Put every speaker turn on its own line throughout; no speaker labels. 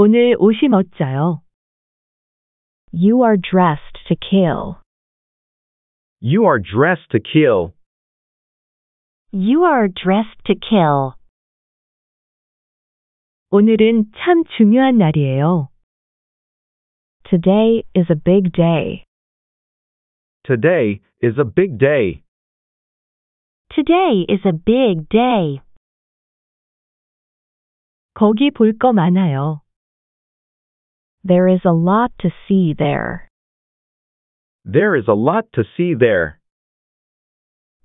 오늘 옷이 멋져요.
You are dressed to kill.
You are dressed to kill.
You are dressed to kill.
오늘은 참 중요한 날이에요.
Today is a big day.
Today is a big day.
Today is a big day.
거기 볼 거 많아요.
There is a lot to see there.
There is a lot to see there.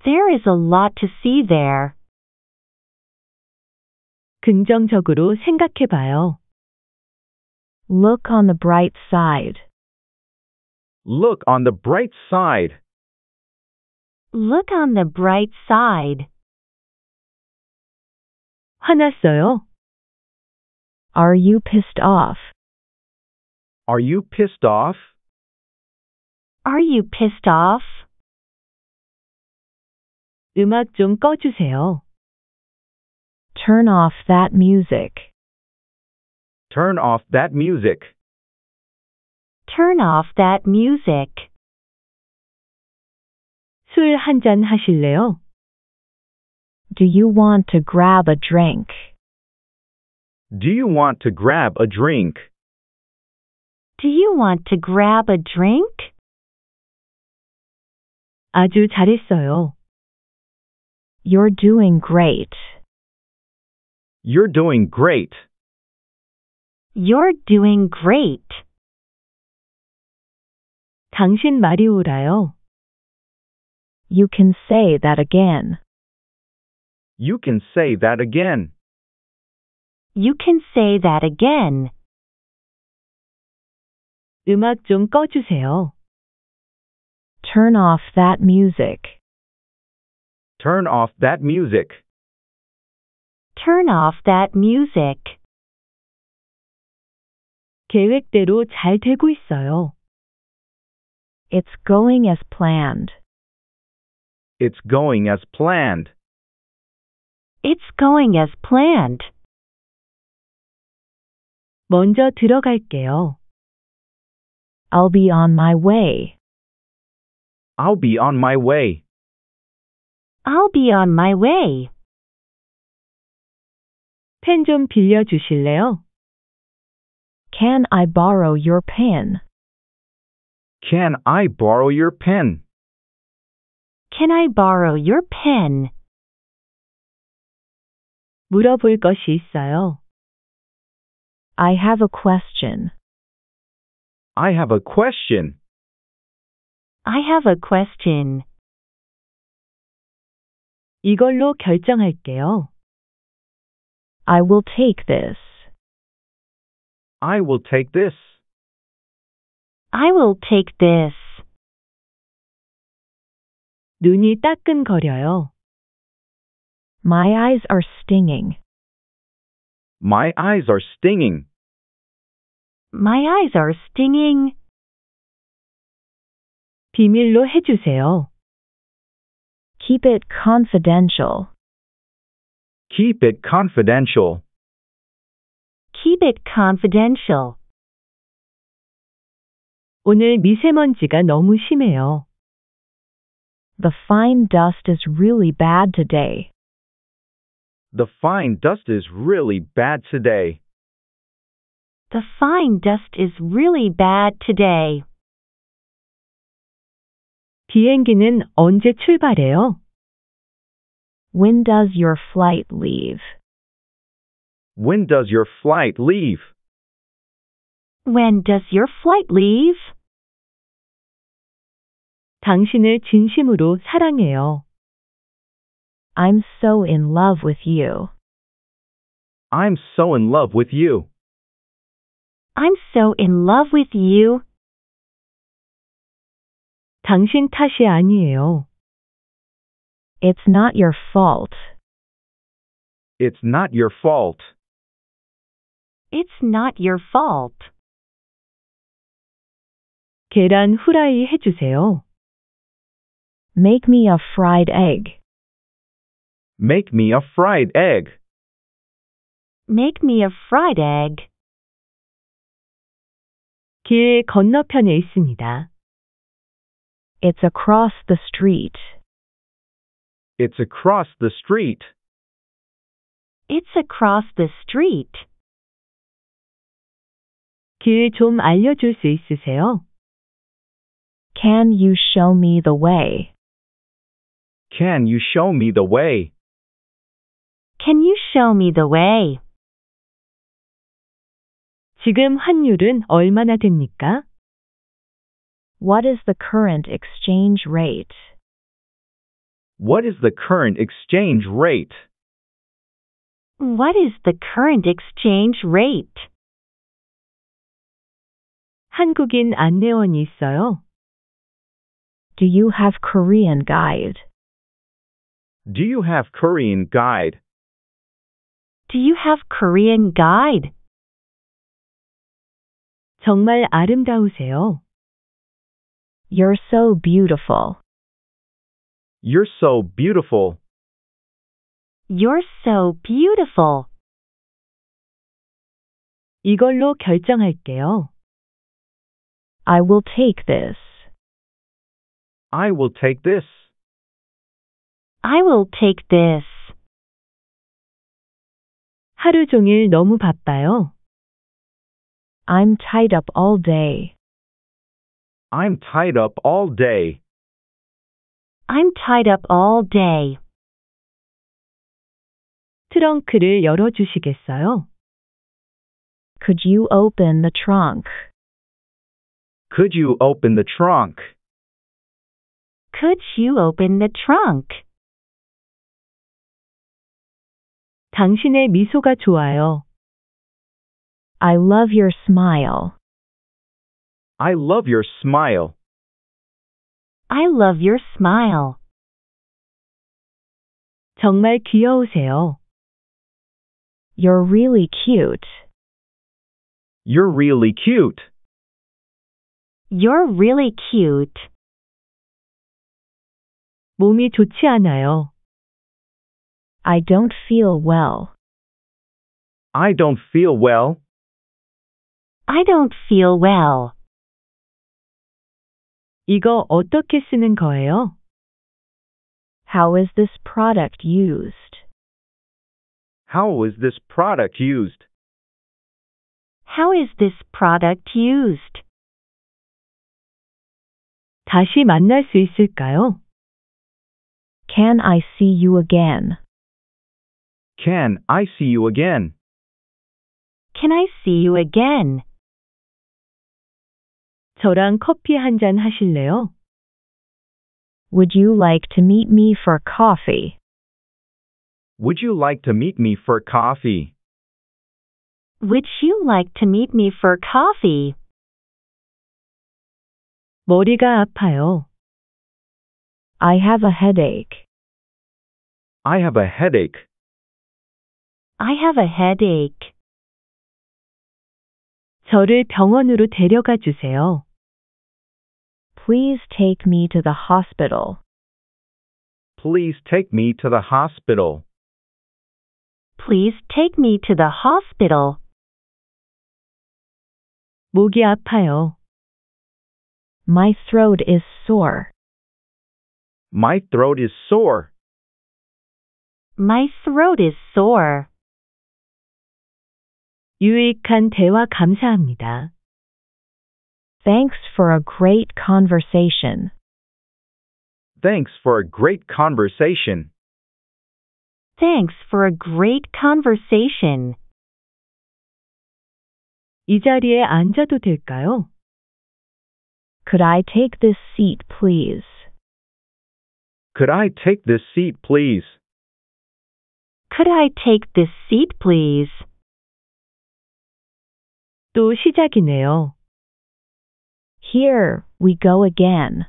There is a lot to see there.
긍정적으로 생각해 봐요.
Look on the bright side.
Look on the bright side.
Look on the bright side.
화났어요?
Are you pissed off?
Are you pissed off?
Are you pissed off?
음악 좀 꺼주세요.
Turn off that music.
Turn off that music.
Turn off that music.
술 한 잔 하실래요?
Do you want to grab a drink?
Do you want to grab a drink?
Do you want to grab a drink?
아주 잘했어요.
You're doing great.
You're doing great.
You're doing great.
당신 말이 옳아요.
You can say that again.
You can say that again.
You can say that again.
음악 좀 꺼주세요.
Turn off that music.
Turn off that music.
Turn off that music.
계획대로 잘 되고 있어요.
It's going as planned.
It's going as planned.
It's going as planned.
먼저 들어갈게요.
I'll be on my way.
I'll be on my way.
I'll be on my way.
펜 좀 빌려주실래요?
Can I borrow your pen?
Can I borrow your pen?
Can I borrow your pen?
물어볼 것이 있어요.
I have a question.
I have a question.
I have a question.
이걸로 결정할게요.
I will take this.
I will take this.
I will take this.
눈이 따끔거려요.
My eyes are stinging.
My eyes are stinging.
My eyes are stinging.
비밀로 해주세요.
Keep it confidential.
Keep it confidential.
Keep it confidential.
오늘 미세먼지가 너무 심해요.
The fine dust is really bad today.
The fine dust is really bad today.
The fine dust is really bad today.
비행기는 언제 출발해요?
When does your flight leave?
When does your flight leave?
When does your flight leave?
당신을 진심으로 사랑해요.
I'm so in love with you.
I'm so in love with you.
I'm so in love with you.
당신 탓이 아니에요.
It's not your fault.
It's not your fault.
It's not your fault.
계란 후라이 해주세요.
Make me a fried egg.
Make me a fried egg.
Make me a fried egg.
길 건너편에 있습니다.
It's across the street.
It's across the street.
It's across the street.
길 좀 알려줄 수 있으세요?
Can you show me the way?
Can you show me the way?
Can you show me the way?
지금 환율은 얼마나 됩니까?
What is the current exchange rate?
What is the current exchange rate?
What is the current exchange rate?
한국인 안내원이 있어요.
Do you have Korean guide?
Do you have Korean guide?
Do you have Korean guide?
정말 아름다우세요.
You're so beautiful.
You're so beautiful.
You're so beautiful.
이걸로 결정할게요.
I will take this.
I will take this.
I will take this.
하루 종일 너무 바빠요.
I'm tied up all day.
I'm tied up all day.
I'm tied up all day.
트렁크를 열어주시겠어요?
Could you open the trunk?
Could you open the trunk?
Could you open the trunk?
당신의 미소가 좋아요.
I love your smile.
I love your smile.
I love your smile.
정말 귀여우세요.
You're really cute.
You're really cute.
You're really cute.
몸이 좋지 않아요.
I don't feel well.
I don't feel well.
I don't feel well.
이거 어떻게 쓰는 거예요?
How is this product used?
How is this product used?
How is this product used?
다시 만날 수 있을까요?
Can I see you again?
Can I see you again?
Can I see you again?
저랑 커피 한 잔 하실래요?
Would you like to meet me for coffee?
Would you like to meet me for coffee?
Would you like to meet me for coffee?
머리가 아파요.
I have a headache.
I have a headache.
I have a headache.
저를 병원으로 데려가 주세요.
Please take me to the hospital.
Please take me to the hospital.
Please take me to the hospital.
목이 아파요.
My throat is sore.
My throat is sore.
My throat is sore.
유익한 대화 감사합니다.
Thanks for a great conversation.
Thanks for a great conversation.
Thanks for a great conversation.
이 자리에 앉아도 될까요?
Could I take this seat, please?
Could I take this seat, please?
Could I take this seat, please?
또 시작이네요.
Here we go again.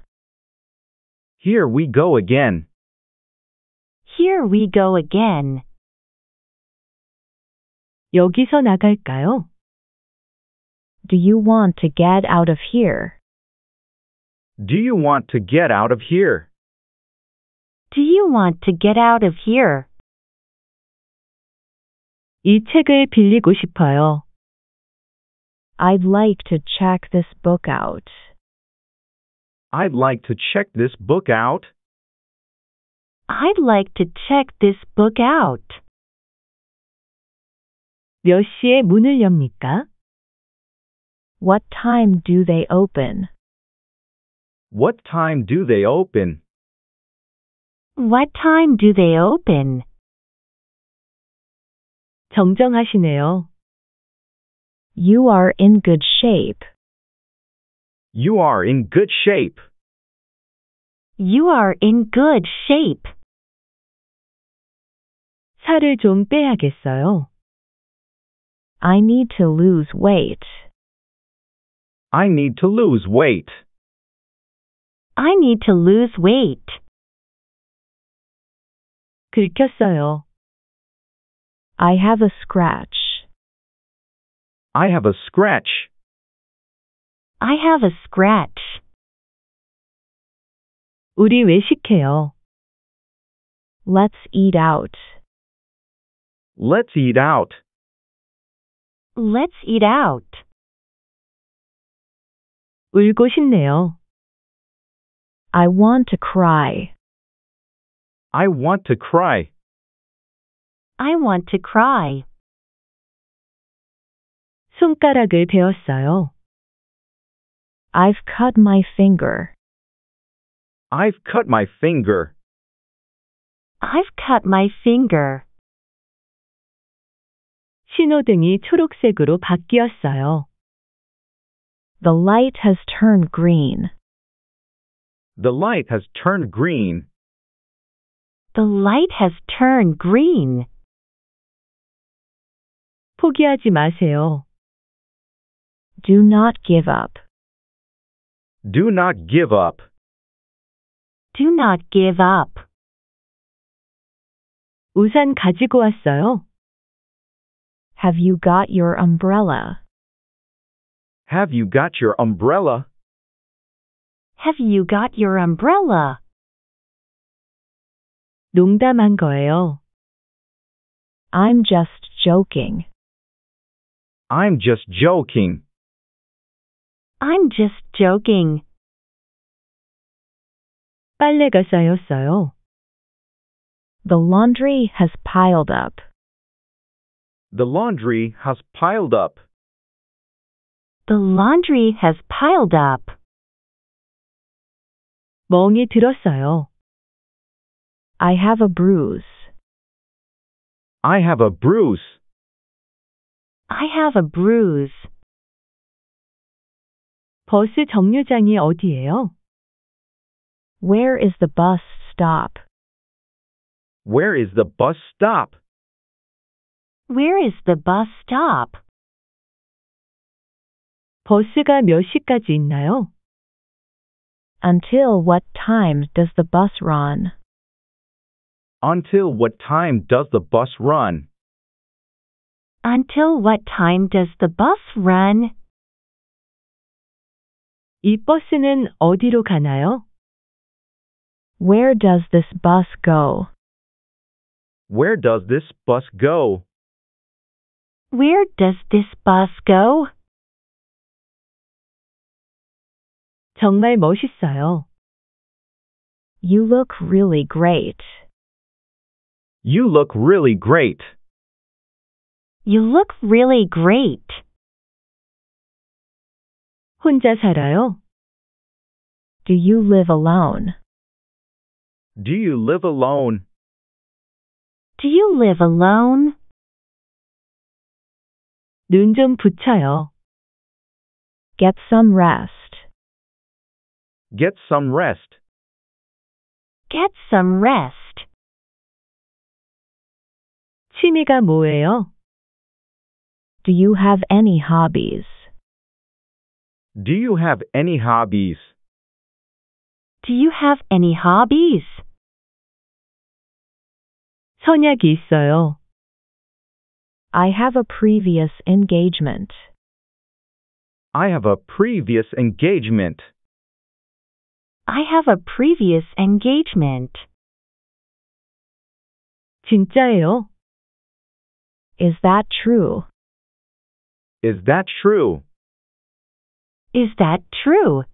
Here we go again.
Here we go again.
여기서 나갈까요?
Do you want to get out of here?
Do you want to get out of here?
Do you want to get out of here?
이 책을 빌리고 싶어요.
I'd like to check this book out.
I'd like to check this book out.
I'd like to check this book out.
몇 시에 문을 엽니까?
What time do they open?
What time do they open?
What time do they open?
정정하시네요.
You are in good shape.
You are in good shape.
You are in good shape.
살을 좀 빼야겠어요.
I need to lose weight.
I need to lose weight.
I need to lose weight.
긁혔어요.
I have a scratch.
I have a scratch.
I have a scratch.
우리 외식해요.
Let's eat out.
Let's eat out.
Let's eat out.
울고 싶네요.
I want to cry.
I want to cry.
I want to cry.
손가락을 베었어요.
I've cut my finger.
I've cut my finger.
I've cut my finger.
신호등이 초록색으로 바뀌었어요.
The light has turned green.
The light has turned green.
The light has turned green.
포기하지 마세요.
Do not give up.
Do not give up.
Do not give up.
우산 가지고 왔어요.
Have you got your umbrella?
Have you got your umbrella?
Have you got your umbrella?
농담한 거예요.
I'm just joking.
I'm just joking.
I'm just joking.
빨래가 쌓였어요.
The laundry has piled up.
The laundry has piled up.
The laundry has piled up.
멍이 들었어요.
I have a bruise.
I have a bruise.
I have a bruise.
버스 정류장이 어디예요?
Where is the bus stop?
Where is the bus stop?
Where is the bus stop?
버스가 몇 시까지 있나요?
Until what time does the bus run?
Until what time does the bus run?
Until what time does the bus run?
이 버스는 어디로 가나요?
Where does this bus go?
Where does this bus go?
Where does this bus go?
정말 멋있어요.
You look really great.
You look really great.
You look really great.
혼자 살아요?
Do you live alone?
Do you live alone?
Do you live alone?
눈 좀 붙여요.
Get some rest.
Get some rest.
Get some rest.
취미가 뭐예요?
Do you have any hobbies?
Do you have any hobbies?
Do you have any hobbies?
선약이 있어요.
I have a previous engagement.
I have a previous engagement.
I have a previous engagement.
진짜예요?
Is that true?
Is that true?
Is that true?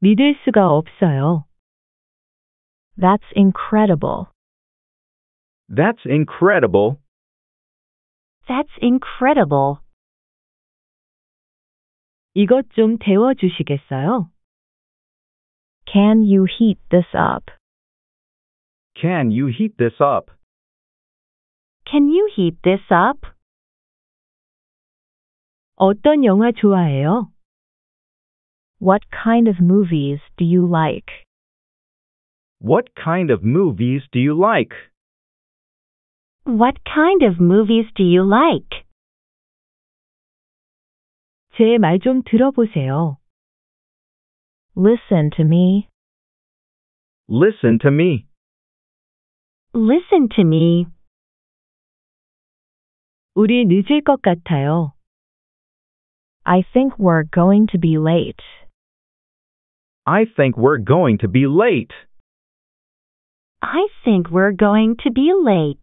믿을 수가 없어요.
That's incredible.
That's incredible.
That's incredible.
이것 좀 데워 주시겠어요?
Can you heat this up?
Can you heat this up?
Can you heat this up?
어떤 영화 좋아해요?
What kind of movies do you like?
What kind of movies do you like?
What kind of movies do you like?
제 말 좀 들어보세요.
Listen to me.
Listen to me.
Listen to me.
우리 늦을 것 같아요.
I think we're going to be late.
I think we're going to be late.
I think we're going to be late.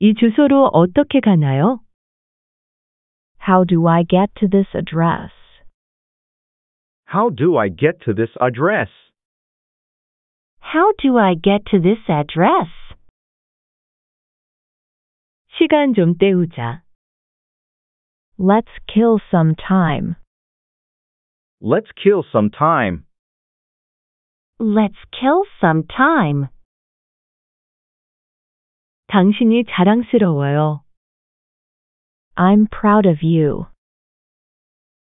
이 주소로 어떻게 가나요?
How do I get to this address?
How do I get to this address?
How do I get to this address?
시간 좀 때우자.
Let's kill some time.
Let's kill some time.
Let's kill some time.
당신이 자랑스러워요.
I'm proud of you.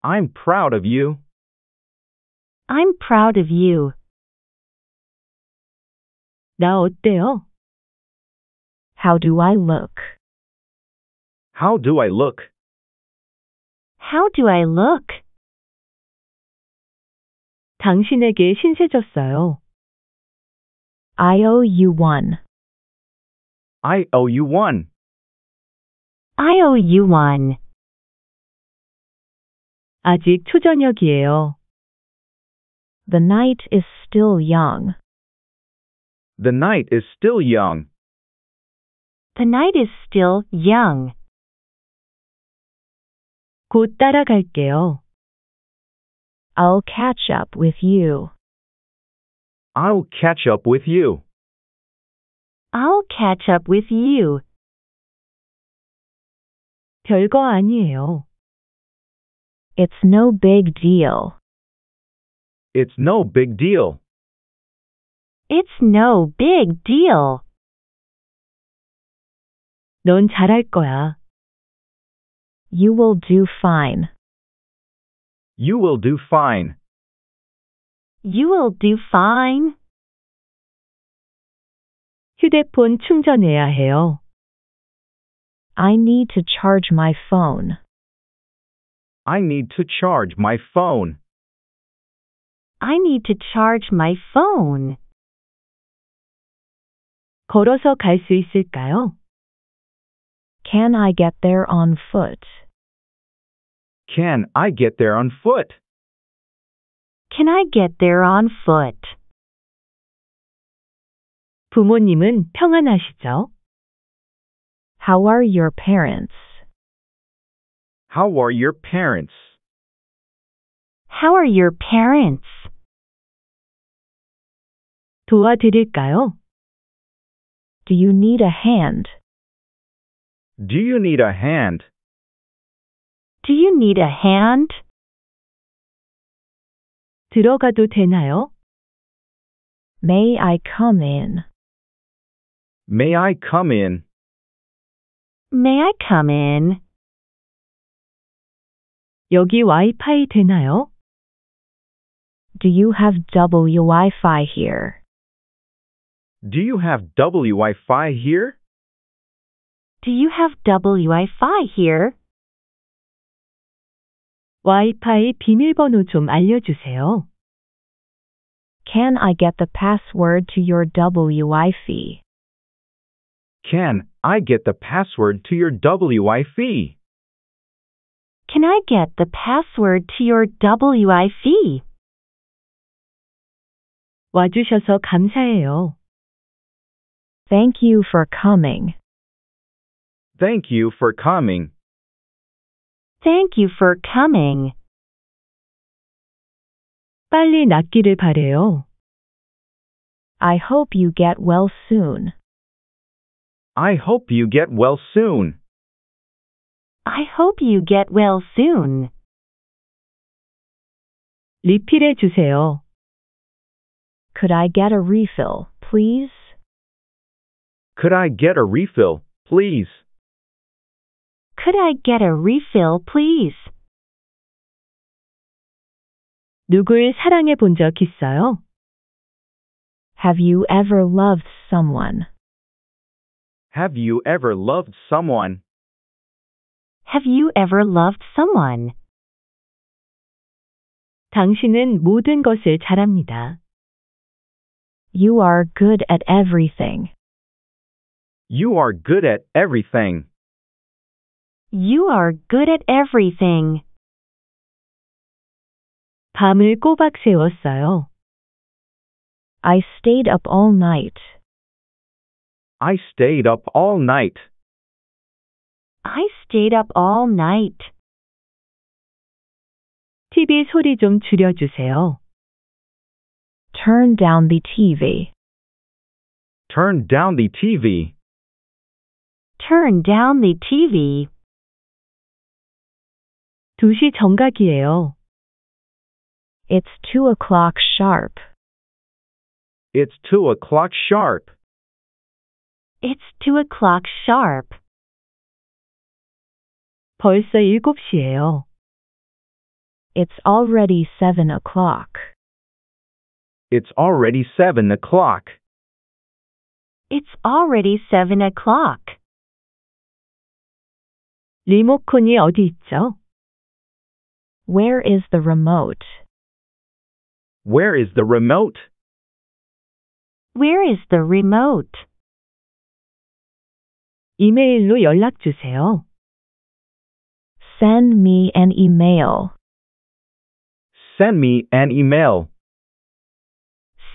I'm proud of you.
I'm proud of you.
나 어때요?
How do I look?
How do I look?
How do I look?
당신에게 신세 졌어요.
I owe you one.
I owe you one.
I owe you one.
아직 초저녁이에요.
The night is still young.
The night is still young.
The night is still young.
곧 따라갈게요.
I'll catch up with you.
I'll catch up with you.
I'll catch up with you.
별거 아니에요.
It's no big deal.
It's no big deal.
It's no big deal.
넌 잘할 거야.
You will do fine.
You will do fine.
You will do fine.
휴대폰 충전해야 해요.
I need to charge my phone.
I need to charge my phone.
I need to charge my phone.
걸어서 갈 수 있을까요?
Can I get there on foot?
Can I get there on foot?
Can I get there on foot?
부모님은 평안하시죠?
How are your parents?
How are your parents?
How are your parents?
도와드릴까요?
Do you need a hand?
Do you need a hand?
Do you need a hand?
들어가도 되나요?
May I come in?
May I come in?
May I come in?
여기 와이파이 되나요?
Do you have W Wi-Fi here?
Do you have W Wi-Fi here?
Do you have W-Wi-Fi here?
와이파이 비밀번호 좀 알려주세요.
Can I get the password to your W-Wi-Fi?
Can I get the password to your W Wi-Fi?
Can I get the password to your W-Wi-Fi?
와주셔서 감사해요.
Thank you for coming.
Thank you for coming.
Thank you for coming.
빨리 낫기를 바래요.
I hope you get well soon.
I hope you get well soon.
I hope you get well soon.
리필해 주세요.
Could I get a refill, please?
Could I get a refill, please?
Could I get a refill, please?
누굴 사랑해 본 적 있어요?
Have you ever loved someone?
Have you ever loved someone?
Have you ever loved someone?
당신은 모든 것을 잘합니다.
You are good at everything.
You are good at everything.
You are good at everything.
밤을 꼬박 새웠어요.
I stayed up all night.
I stayed up all night.
I stayed up all night.
TV 소리 좀 줄여주세요.
Turn down the TV.
Turn down the TV.
Turn down the TV.
2시 정각이에요.
It's two o'clock sharp.
It's two o'clock sharp.
It's two o'clock sharp.
벌써 7시예요.
It's already seven o'clock.
It's already seven o'clock.
It's already seven o'clock.
리모컨이 어디 있죠?
Where is the remote?
Where is the remote?
Where is the remote?
이메일로 연락 주세요.
Send me an email.
Send me an email.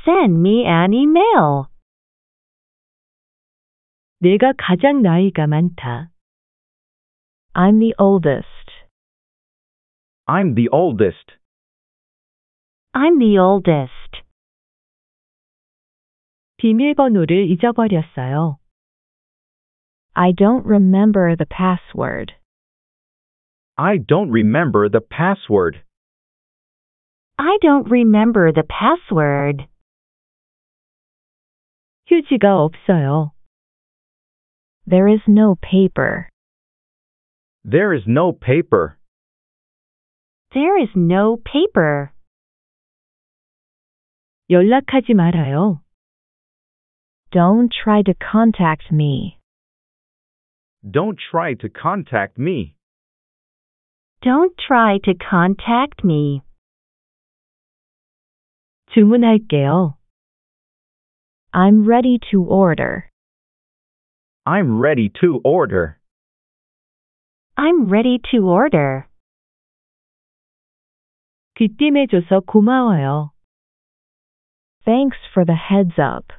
Send me an email.
내가 가장 나이가 많다.
I'm the oldest.
I'm the oldest.
I'm the oldest.
비밀번호를 잊어버렸어요.
I don't remember the password.
I don't remember the password.
I don't remember the password.
휴지가 없어요.
There is no paper.
There is no paper.
There is no paper.
연락하지 말아요.
Don't try to contact me.
Don't try to contact me.
Don't try to contact me.
주문할게요.
I'm ready to order.
I'm ready to order.
I'm ready to order.
귀띔해줘서 고마워요.
Thanks for the heads up.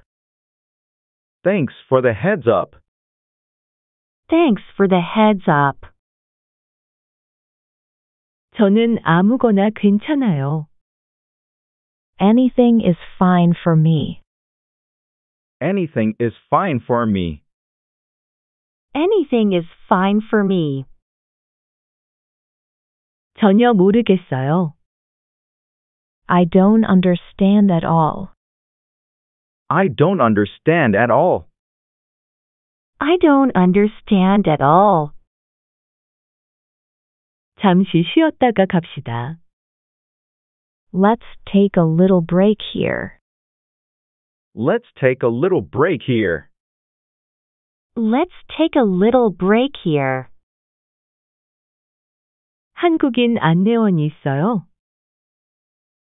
Thanks for the heads up.
Thanks for the heads up.
저는 아무거나 괜찮아요.
Anything is fine for me.
Anything is fine for me.
Anything is fine for me.
전혀 모르겠어요.
I don't understand at all.
I don't understand at all.
I don't understand at all.
잠시 쉬었다가 갑시다.
Let's take a little break here.
Let's take a little break here.
Let's take a little break here.
한국인 안내원이 있어요?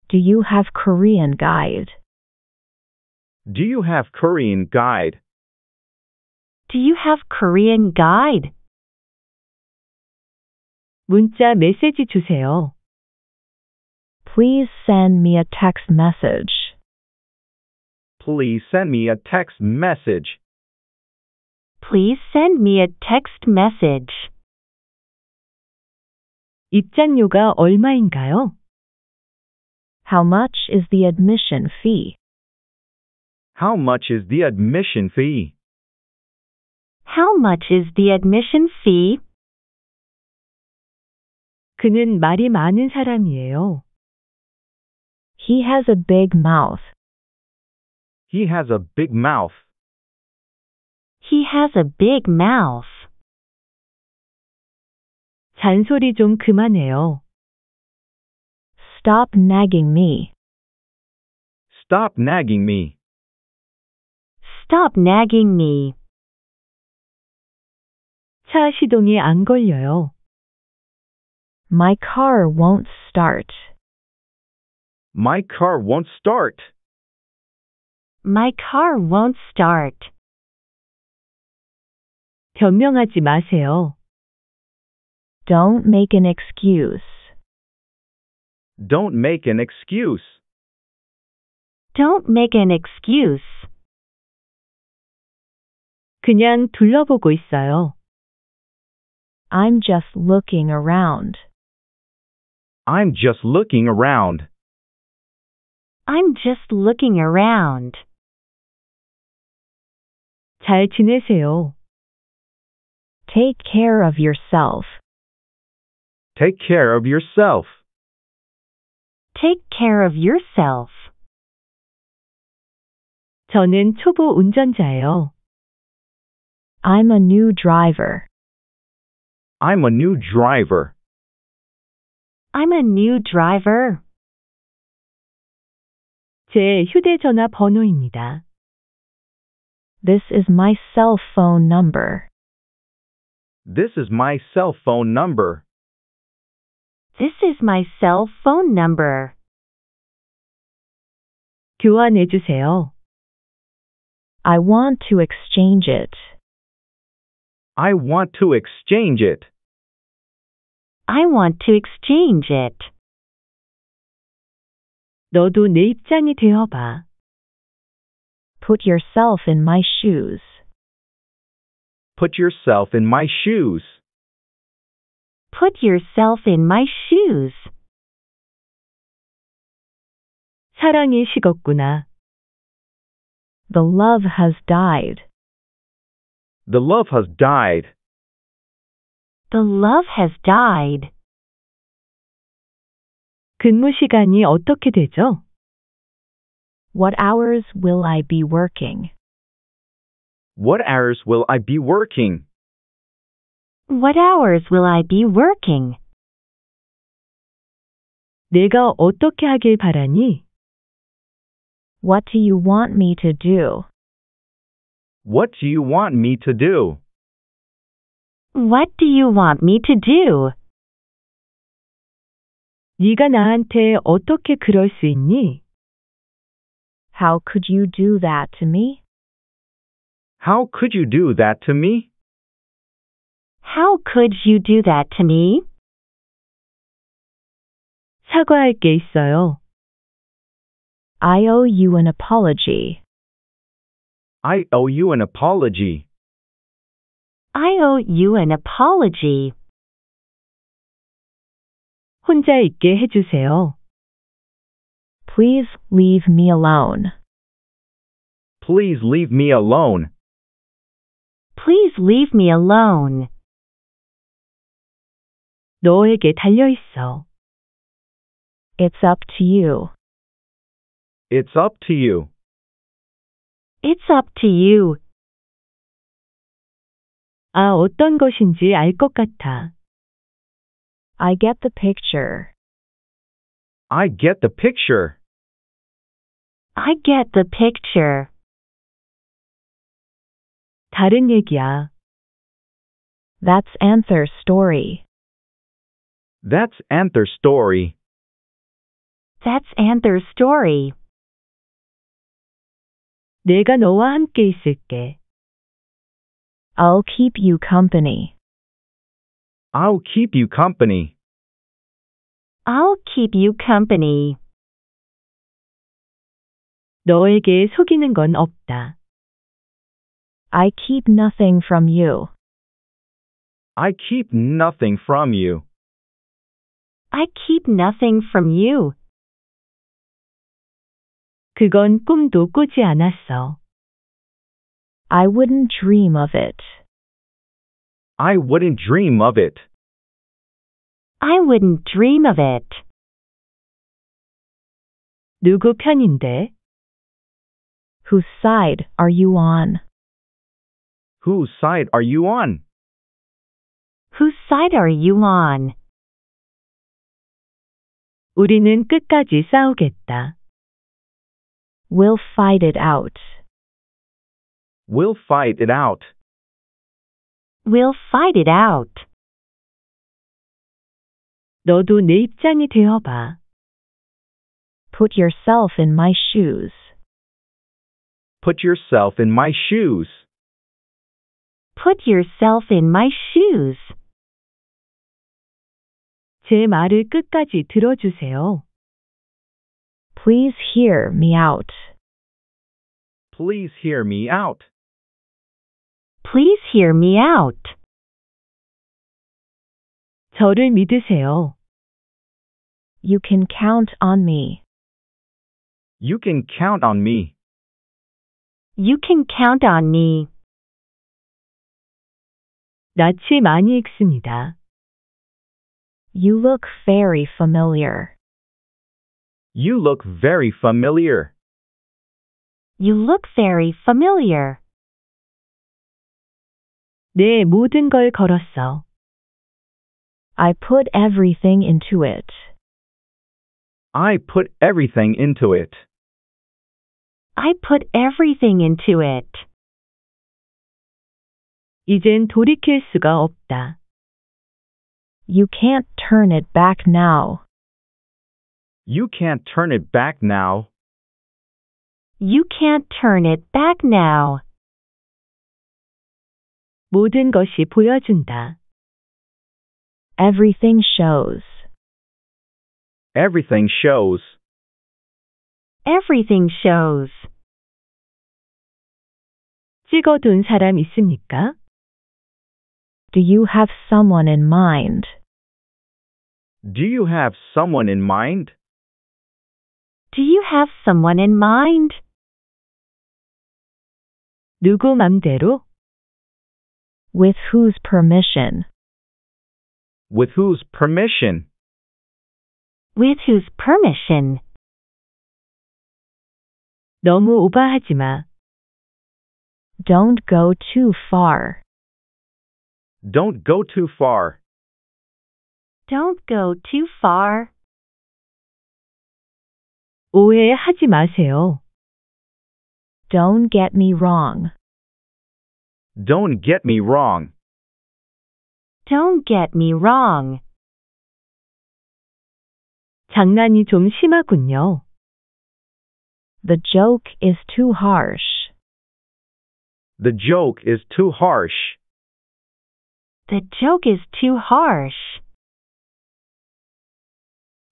Do you have Korean guide?
Do you have Korean guide?
Do you have Korean guide?
문자 메시지 주세요.
Please send me a text message.
Please send me a text message.
Please send me a text message.
입장료가 얼마인가요?
How much is the admission fee?
How much is the admission fee?
How much is the admission fee?
그는 말이 많은 사람이에요.
He has a big mouth.
He has a big mouth.
He has a big mouth.
잔소리 좀 그만해요.
Stop nagging me.
Stop nagging me.
Stop nagging me.
차 시동이 안 걸려요.
My car won't start.
My car won't start.
My car won't start.
변명하지 마세요.
Don't make an excuse.
Don't make an excuse.
Don't make an excuse.
그냥 둘러보고 있어요.
I'm just looking around.
I'm just looking around.
I'm just looking around.
잘 지내세요.
Take care of yourself.
Take care of yourself.
Take care of yourself.
저는 초보 운전자예요.
I'm a new driver.
I'm a new driver.
I'm a new driver.
제 휴대전화 번호입니다.
This is my cell phone number.
This is my cell phone number.
This is my cell phone number.
교환해 주세요.
I want to exchange it.
I want to exchange it.
I want to exchange it.
너도 내 입장이 되어봐.
Put yourself in my shoes.
Put yourself in my shoes.
Put yourself in my shoes.
사랑이 식었구나.
The love has died.
The love has died.
The love has died.
근무 시간이 어떻게 되죠?
What hours will I be working?
What hours will I be working?
What hours will I be working?
내가 어떻게 하길 바라니?
What do you want me to do?
What do you want me to do?
What do you want me to do?
네가 나한테 어떻게 그럴 수 있니?
How could you do that to me?
How could you do that to me?
How could you do that to me?
사과할 게 있어요.
I owe you an apology.
I owe you an apology.
I owe you an apology.
혼자 있게 해주세요.
Please leave me alone.
Please leave me alone.
Please leave me alone.
너에게 달려있어.
It's up to you.
It's up to you.
It's up to you.
아, 어떤 것인지 알 것 같아.
I get the picture.
I get the picture.
I get the picture.
다른 얘기야.
That's Anther's story.
That's Anther's story.
That's Anther's story.
내가 너와 함께 있을게.
I'll keep you company.
I'll keep you company.
I'll keep you company.
너에게 속이는 건 없다.
I keep nothing from you.
I keep nothing from you.
I keep nothing from you.
그건 꿈도 꾸지 않았어.
I wouldn't dream of it.
I wouldn't dream of it.
I wouldn't dream of it.
누구 편인데?
Whose side are you on?
Whose side are you on?
Whose side are you on?
우리는 끝까지 싸우겠다.
We'll fight it out.
We'll fight it out.
We'll fight it out.
너도 내 입장이 되어봐.
Put yourself in my shoes.
Put yourself in my shoes.
Put yourself in my shoes.
제 말을 끝까지 들어주세요.
Please hear me out.
Please hear me out.
Please hear me out.
저를 믿으세요.
You can count on me.
You can count on me.
You can count on me.
낯이 많이 익습니다.
You look very familiar.
You look very familiar.
You look very familiar.
내 모든 걸 걸었어.
I put everything into it.
I put everything into it.
I put everything into it.
이젠 돌이킬 수가 없다.
You can't turn it back now.
You can't turn it back now.
You can't turn it back now.
모든 것이 보여준다.
Everything shows.
Everything shows.
Everything shows.
찍어둔 사람 있습니까?
Do you have someone in mind?
Do you have someone in mind?
Do you have someone in mind?
누구 맘대로?
With whose permission?
With whose permission?
With whose permission?
너무 오버하지 마.
Don't go too far.
Don't go too far.
Don't go too far.
오해하지 마세요.
Don't get me wrong.
Don't get me wrong.
Don't get me wrong.
장난이 좀 심하군요.
The joke is too harsh.
The joke is too harsh.
The joke is too harsh.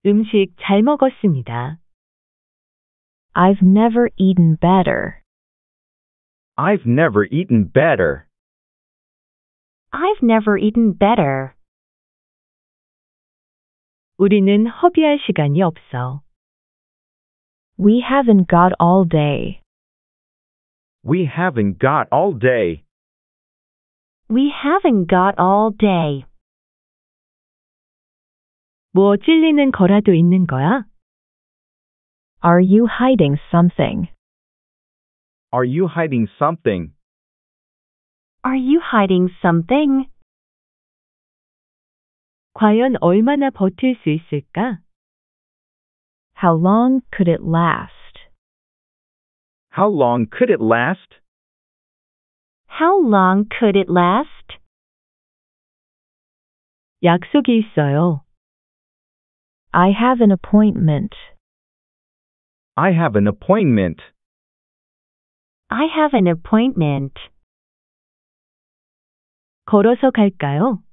음식 잘 먹었습니다.
I've never eaten better.
I've never eaten better.
I've never eaten better.
우리는 허비할 시간이 없어.
We haven't got all day.
We haven't got all day.
We haven't got all day.
뭐 찔리는 거라도 있는 거야?
Are you hiding something?
Are you hiding something?
Are you hiding something?
과연 얼마나 버틸 수 있을까?
How long could it last?
How long could it last?
How long could it last?
약속이 있어요.
I have an appointment.
I have an appointment.
I have an appointment.
걸어서 갈까요?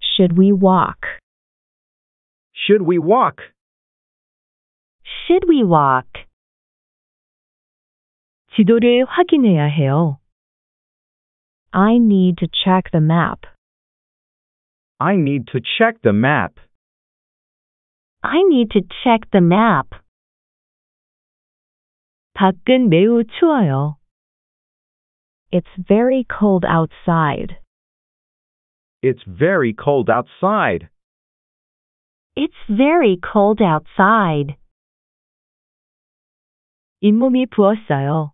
Should we walk?
Should we walk?
Should we walk?
지도를 확인해야 해요.
I need to check the map.
I need to check the map.
I need to check the map.
밖은 매우 추워요.
It's very cold outside.
It's very cold outside.
It's very cold outside.
잇몸이 부었어요.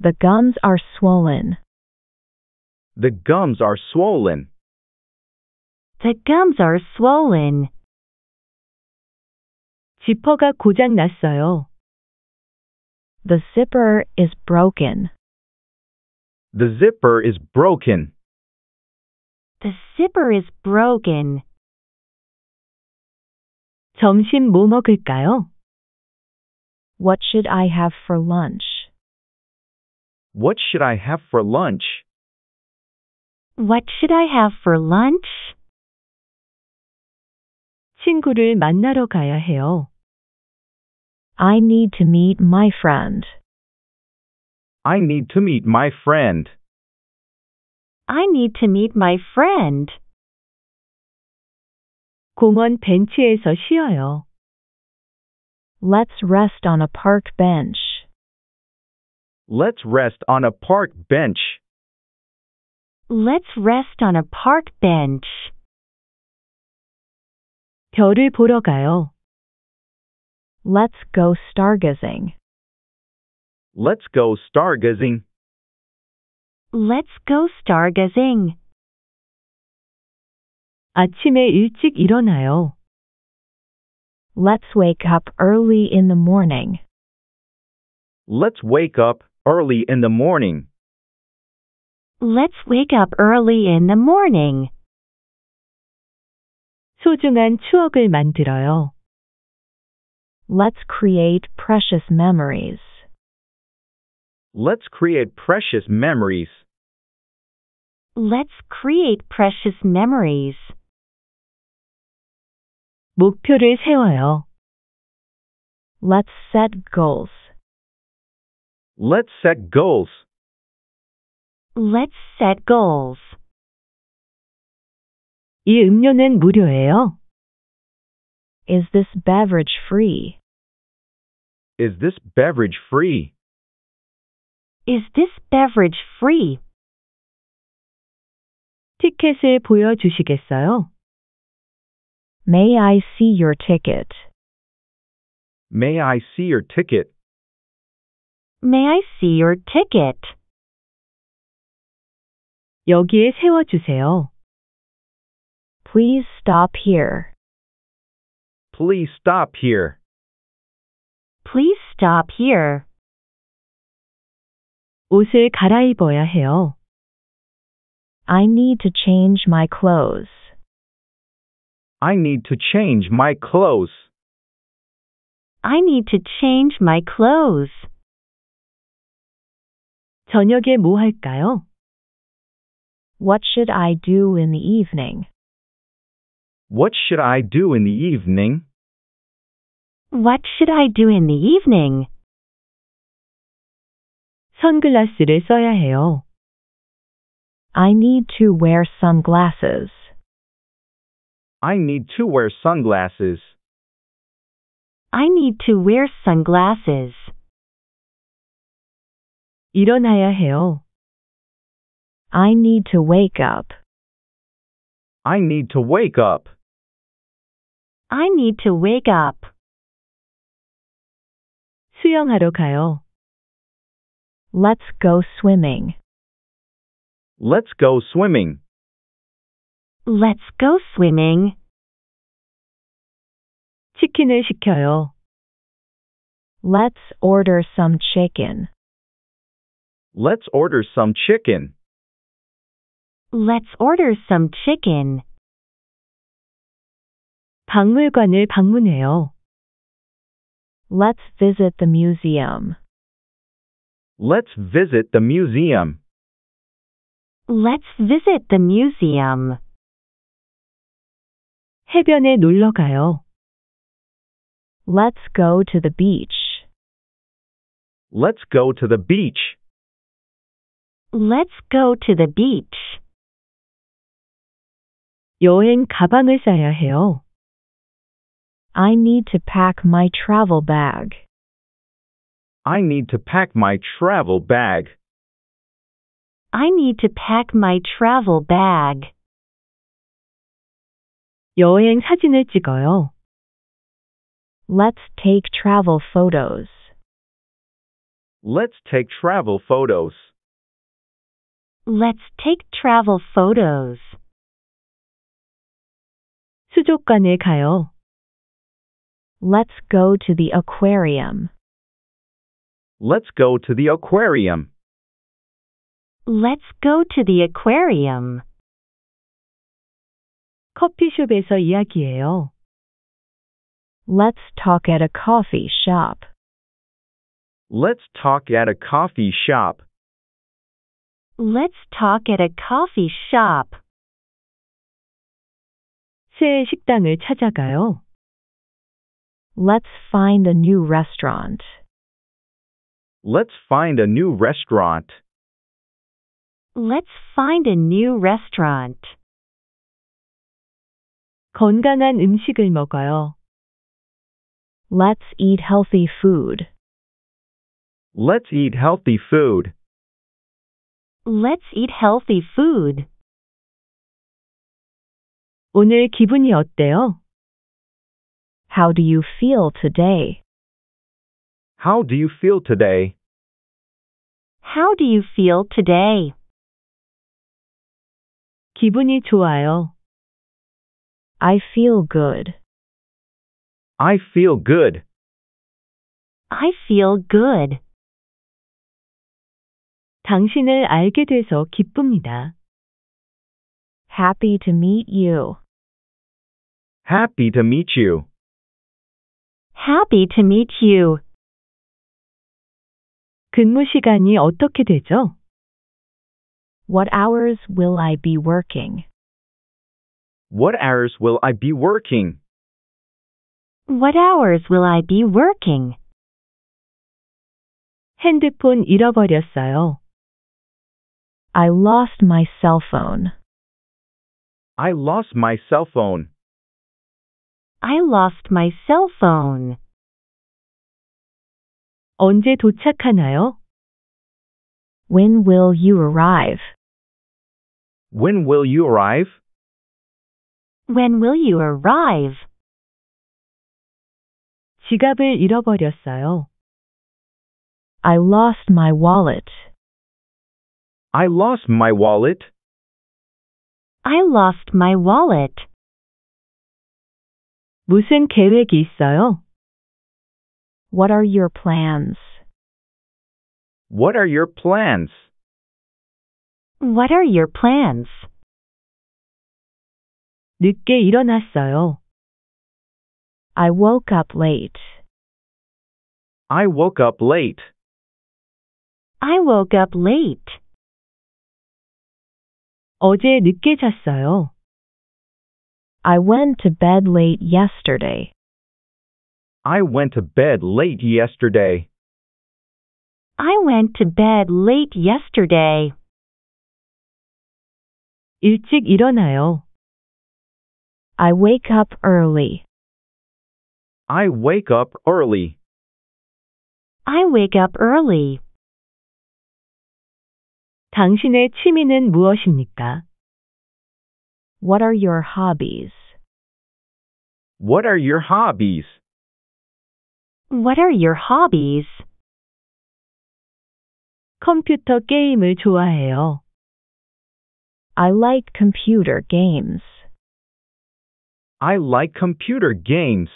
The gums are swollen.
The gums are swollen.
The gums are swollen.
지퍼가 고장 났어요.
The zipper is broken.
The zipper is broken.
The zipper is broken.
점심 뭐 먹을까요?
What should I have for lunch?
What should I have for lunch?
What should I have for lunch?
친구를 만나러 가야 해요.
I need to meet my friend.
I need to meet my friend.
I need to meet my friend.
공원 벤치에서 쉬어요.
Let's rest on a park bench.
Let's rest on a park bench.
Let's rest on a park bench.
별을 보러 가요.
Let's go stargazing.
Let's go stargazing.
Let's go stargazing.
아침에 일찍 일어나요.
Let's wake up early in the morning.
Let's wake up early in the morning.
Let's wake up early in the morning.
소중한 추억을 만들어요.
Let's create precious memories.
Let's create precious memories.
Let's create precious memories.
목표를 세워요.
Let's set goals.
Let's set goals.
Let's set goals.
이 음료는 무료예요.
Is this beverage free?
Is this beverage free?
Is this beverage free?
티켓을 보여주시겠어요?
May I see your ticket?
May I see your ticket?
May I see your ticket?
여기에 세워주세요.
Please stop here.
Please stop here.
Please stop here.
옷을 갈아입어야 해요.
I need to change my clothes.
I need to change my clothes.
I need to change my clothes.
저녁에 뭐 할까요?
What should I do in the evening?
What should I do in the evening?
What should I do in the evening?
선글라스를 써야 해요.
I need to wear sunglasses.
I need to wear sunglasses.
I need to wear sunglasses.
일어나야 해요.
I need to wake up.
I need to wake up.
I need to wake up.
수영하러 가요.
Let's go swimming.
Let's go swimming.
Let's go swimming.
치킨을 시켜요.
Let's order some chicken.
Let's order some chicken.
Let's order some chicken.
박물관을 방문해요.
Let's visit the museum.
Let's visit the museum.
Let's visit the museum.
해변에 놀러 가요.
Let's go to the beach.
Let's go to the beach.
Let's go to the beach.
여행 가방을 싸야 해요.
I need to pack my travel bag.
I need to pack my travel bag.
I need to pack my travel bag.
여행 사진을 찍어요.
Let's take travel photos.
Let's take travel photos.
Let's take travel photos.
수족관에 가요.
Let's go to the aquarium.
Let's go to the aquarium.
Let's go to the aquarium.
커피숍에서 이야기해요.
Let's talk at a coffee shop.
Let's talk at a coffee shop.
Let's talk at a coffee shop.
새 식당을 찾아가요.
Let's find a new restaurant.
Let's find a new restaurant.
Let's find a new restaurant.
건강한 음식을 먹어요.
Let's eat healthy food.
Let's eat healthy food.
Let's eat healthy food.
오늘 기분이 어때요?
How do you feel today?
How do you feel today?
How do you feel today?
기분이 좋아요.
I feel good.
I feel good.
I feel good.
당신을 알게 돼서 기쁩니다.
Happy to meet you.
Happy to meet you.
Happy to meet you.
근무 시간이 어떻게 되죠?
What hours will I be working?
What hours will I be working?
What hours will I be working?
핸드폰 잃어버렸어요.
I lost my cell phone.
I lost my cell phone.
I lost my cell phone.
언제 도착하나요?
When will you arrive?
When will you arrive?
When will you arrive?
지갑을 잃어버렸어요.
I lost my wallet.
I lost my wallet.
I lost my wallet.
무슨 계획이 있어요?
What are your plans?
What are your plans?
What are your plans?
늦게 일어났어요.
I woke up late.
I woke up late.
I woke up late.
어제 늦게 잤어요.
I went to bed late yesterday.
I went to bed late yesterday.
I went to bed late yesterday.
일찍 일어나요.
I wake up early.
I wake up early.
I wake up early.
당신의 취미는 무엇입니까?
What are your hobbies?
What are your hobbies?
What are your hobbies?
컴퓨터 게임을 좋아해요.
I like computer games.
I like computer games.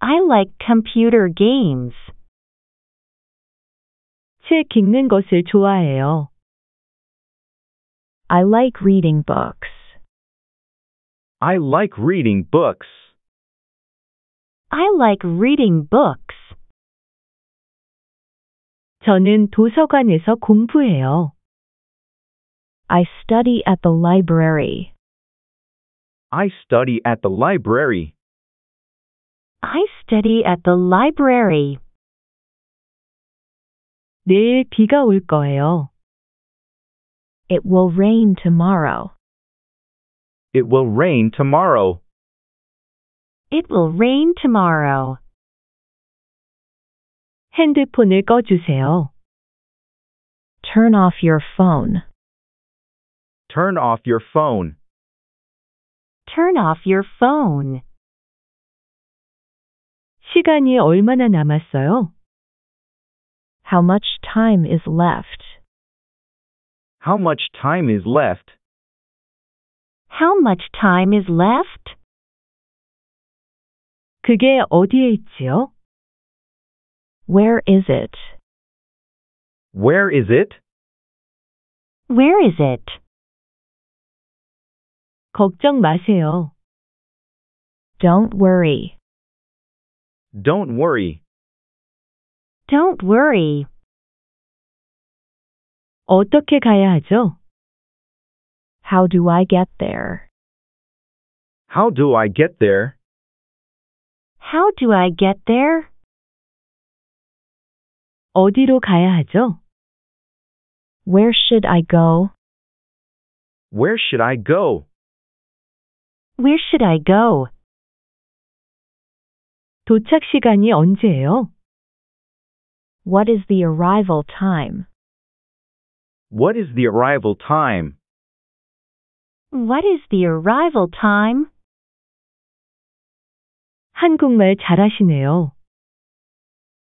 I like computer games.
책 읽는 것을 좋아해요.
I like reading books.
I like reading books.
I like reading books.
저는 도서관에서 공부해요.
I study at the library.
I study at the library.
I study at the library.
내일 비가 올 거예요.
It will rain tomorrow.
It will rain tomorrow.
It will rain tomorrow.
핸드폰을 꺼주세요.
Turn off your phone.
Turn off your phone.
Turn off your phone.
시간이 얼마나 남았어요?
How much time is left?
How much time is left?
How much time is left?
그게 어디에 있지요?
Where is it?
Where is it?
Where is it?
걱정 마세요.
Don't worry.
Don't worry.
Don't worry.
어떻게 가야 하죠?
How do I get there?
How do I get there?
How do I get there?
어디로 가야 하죠?
Where should I go?
Where should I go?
Where should I go?
도착 시간이 언제예요?
What is the arrival time?
What is the arrival time?
What is the arrival time?
한국말 잘하시네요.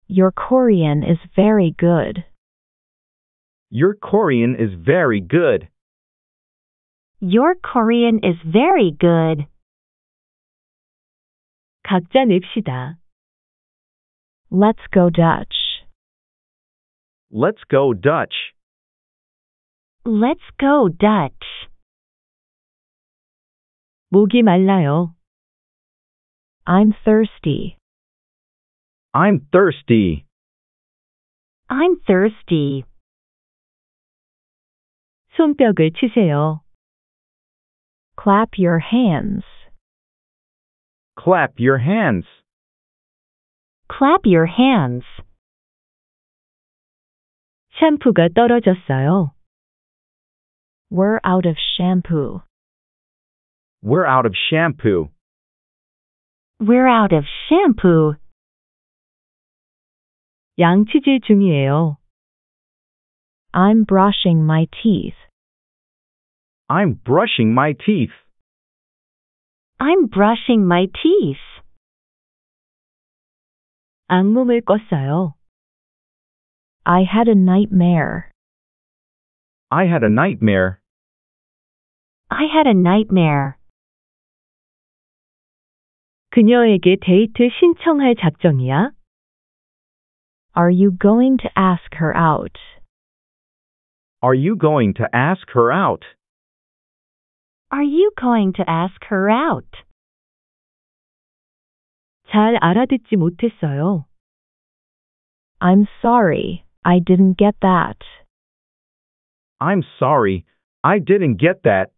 Your Korean is very good.
Your Korean is very good.
Your Korean is very good.
각자 냅시다.
Let's go Dutch.
Let's go Dutch.
Let's go Dutch.
목이 말라요.
I'm thirsty.
I'm thirsty.
I'm thirsty.
손뼉을 치세요.
Clap your hands.
Clap your hands.
Clap your hands.
샴푸가 떨어졌어요.
We're out of shampoo.
We're out of shampoo.
We're out of shampoo.
양치질 중이에요.
I'm brushing my teeth.
I'm brushing my teeth.
I'm brushing my teeth.
악몽을 꿨어요.
I had a nightmare.
I had a nightmare.
I had a nightmare.
그녀에게 데이트 신청할 작정이야?
Are you going to ask her out?
Are you going to ask her out?
Are you going to ask her out?
잘 알아듣지 못했어요.
I'm sorry, I didn't get that.
I'm sorry. I didn't get that.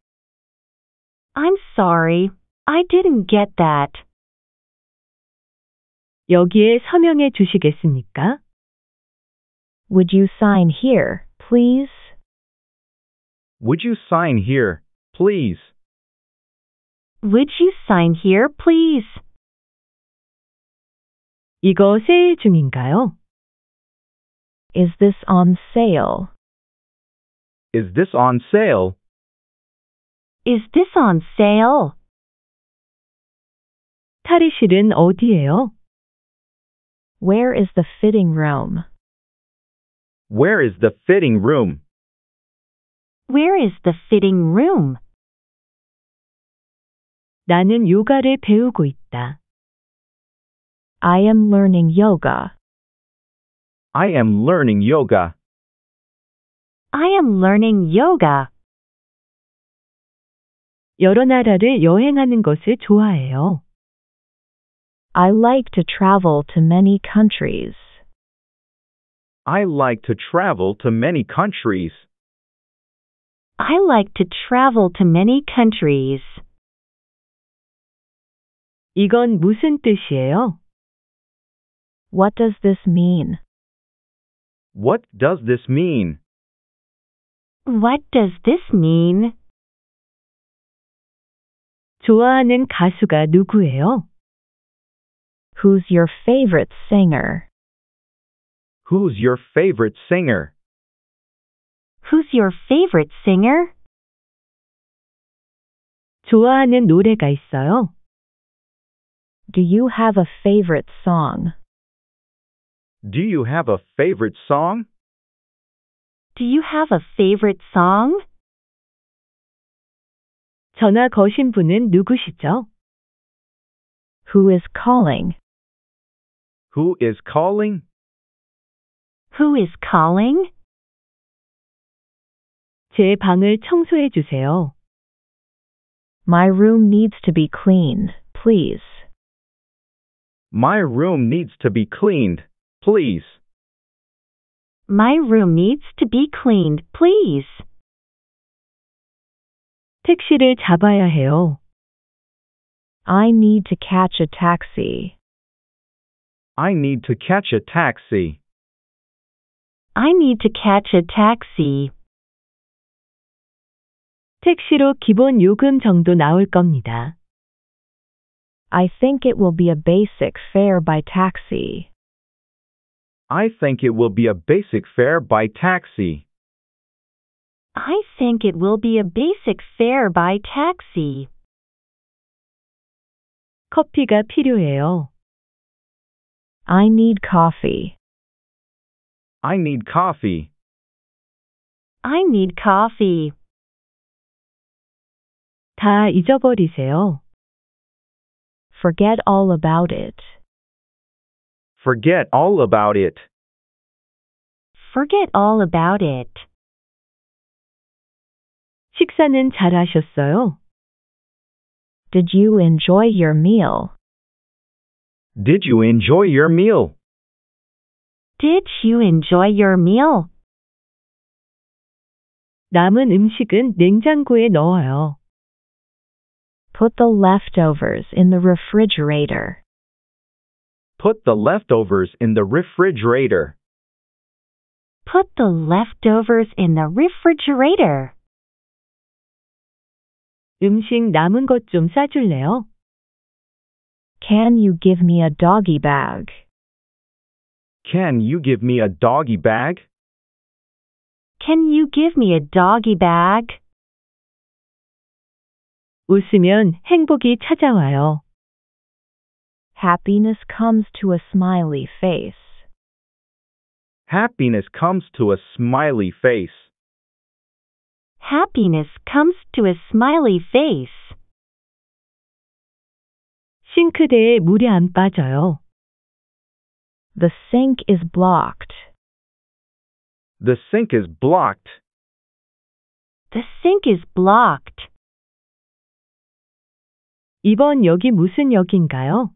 I'm sorry. I didn't get that.
여기에 서명해 주시겠습니까?
Would you sign here, please?
Would you sign here, please?
Would you sign here, please?
이거 세일 중인가요?
Is this on sale?
Is this on sale?
Is this on sale?
탈의실은 어디예요?
Where is the fitting room?
Where is the fitting room?
Where is the fitting room?
나는 요가를 배우고 있다.
I am learning yoga.
I am learning yoga.
I am learning yoga.
여러 나라를 여행하는 것을 좋아해요.
I like to travel to many countries.
I like to travel to many countries.
I like to travel to many countries.
이건 무슨 뜻이에요?
What does this mean?
What does this mean?
What does this mean?
좋아하는 가수가 누구예요?
Who's your favorite singer?
Who's your favorite singer?
Who's your favorite singer?
좋아하는 노래가 있어요?
Do you have a favorite song?
Do you have a favorite song?
Do you have a favorite song?
전화 거신 분은 누구시죠?
Who is calling?
Who is calling?
Who is calling?
제 방을 청소해 주세요.
My room needs to be cleaned, please.
My room needs to be cleaned, please.
My room needs to be cleaned, please.
택시를 잡아야 해요.
I need to catch a taxi.
I need to catch a taxi.
I need to catch a taxi.
택시로 기본 요금 정도 나올 겁니다.
I think it will be a basic fare by taxi.
I think it will be a basic fare by taxi.
I think it will be a basic fare by taxi.
커피가 필요해요.
I need coffee.
I need coffee.
I need coffee.
다 잊어버리세요.
Forget all about it.
Forget all about it.
Forget all about it.
식사는 잘 하셨어요?
Did you enjoy your meal?
Did you enjoy your meal?
Did you enjoy your meal?
남은 음식은 냉장고에 넣어요.
Put the leftovers in the refrigerator.
Put the leftovers in the refrigerator.
Put the leftovers in the refrigerator.
음식 남은 것 좀 싸줄래요?
Can you give me a doggy bag?
Can you give me a doggy bag?
Can you give me a doggy bag?
웃으면 행복이 찾아와요.
Happiness comes to a smiley face.
Happiness comes to a smiley face.
Happiness comes to a smiley face.
싱크대에 물이 안 빠져요.
The sink is blocked.
The sink is blocked.
The sink is blocked.
이번 역이 무슨 역인가요?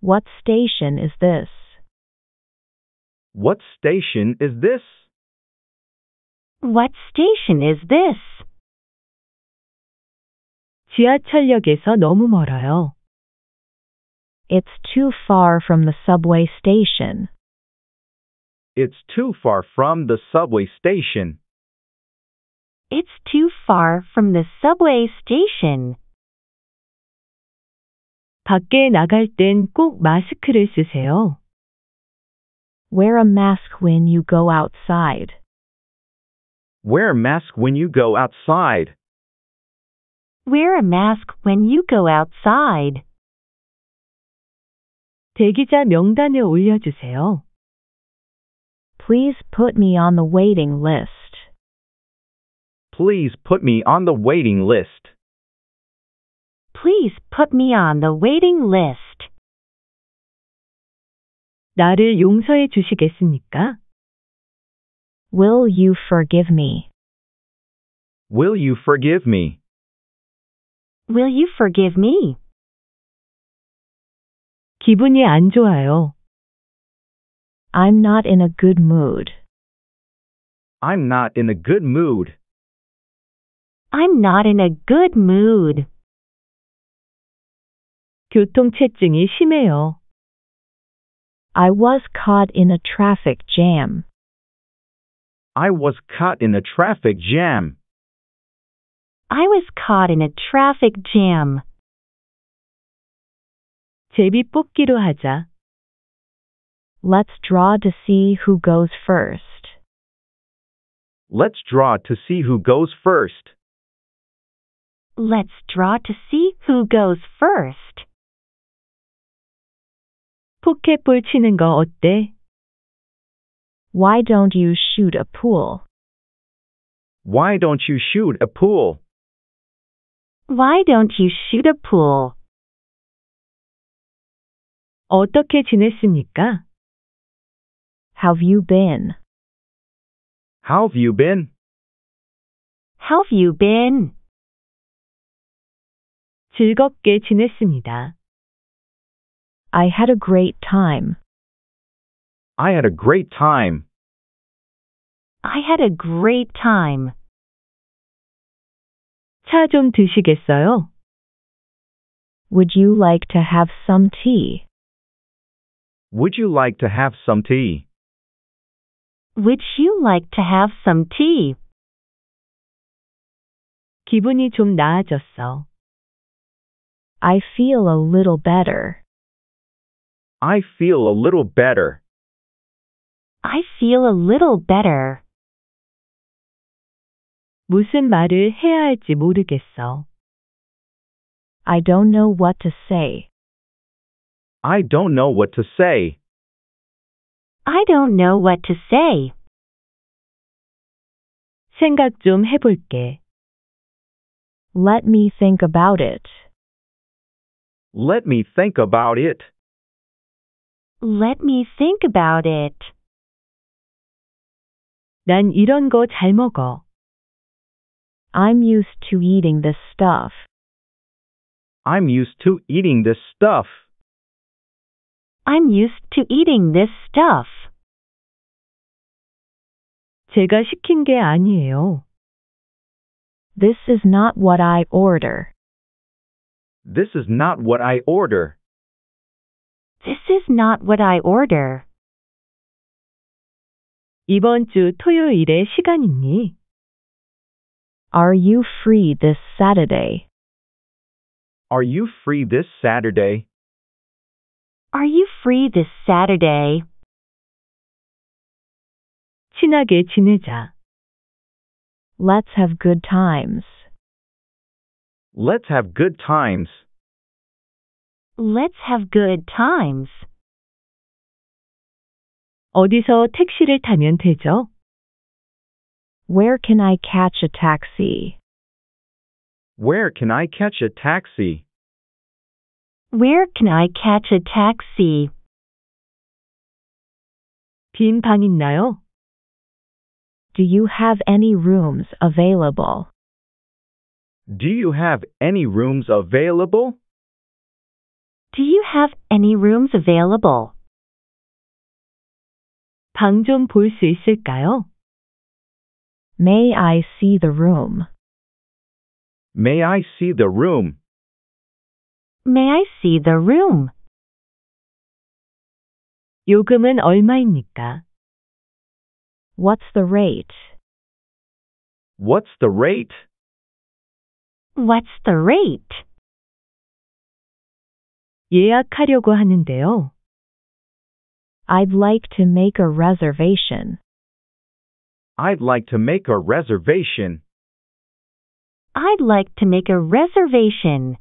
What station is this?
What station is this?
What station is this?
지하철역에서 너무 멀어요.
It's too far from the subway station.
It's too far from the subway station.
It's too far from the subway station.
밖에 나갈 땐 꼭 마스크를 쓰세요.
Wear a mask when you go outside.
Wear a mask when you go outside.
Wear a mask when you go outside.
대기자 명단에 올려주세요.
Please put me on the waiting list.
Please put me on the waiting list.
Please put me on the waiting list.
나를 용서해 주시겠습니까?
Will you forgive me?
Will you forgive me?
Will you forgive me?
기분이 안 좋아요.
I'm not in a good mood.
I'm not in a good mood.
I'm not in a good mood.
교통체증이 심해요.
I was caught in a traffic jam.
I was caught in a traffic jam.
I was caught in a traffic jam.
제비 뽑기로 하자.
Let's draw to see who goes first.
Let's draw to see who goes first.
Let's draw to see who goes first.
포켓볼 치는 거 어때?
Why don't you shoot a pool?
Why don't you shoot a pool?
Why don't you shoot a pool?
어떻게 지냈습니까?
How've you been?
How have you been?
How have you been?
즐겁게 지냈습니다.
I had a great time.
I had a great time.
I had a great time.
차 좀 드시겠어요?
Would you like to have some tea?
Would you like to have some tea?
Would you like to have some tea?
기분이 좀 나아졌어.
I feel a little better.
I feel a little better.
I feel a little better.
무슨 말을 해야 할지 모르겠어.
I don't know what to say.
I don't know what to say.
I don't know what to say.
생각 좀 해볼게.
Let me think about it.
Let me think about it.
Let me think about it.
난 이런 거 잘 먹어.
I'm used to eating this stuff.
I'm used to eating this stuff.
I'm used to eating this stuff.
제가 시킨 게 아니에요.
This is not what I order.
This is not what I order.
This is not what I order.
이번 주 토요일에 시간 있니?
Are you free this Saturday?
Are you free this Saturday?
Are you free this Saturday?
친하게 지내자.
Let's have good times.
Let's have good times.
Let's have good times.
어디서 택시를 타면 되죠?
Where can I catch a taxi?
Where can I catch a taxi?
Where can I catch a taxi?
빈 방 있나요?
Do you have any rooms available?
Do you have any rooms available?
Do you have any rooms available?
방 좀 볼 수 있을까요?
May I see the room?
May I see the room?
May I see the room?
요금은 얼마입니까?
What's the rate?
What's the rate?
What's the rate?
예약하려고 하는데요.
I'd like to make a reservation.
I'd like to make a reservation.
I'd like to make a reservation.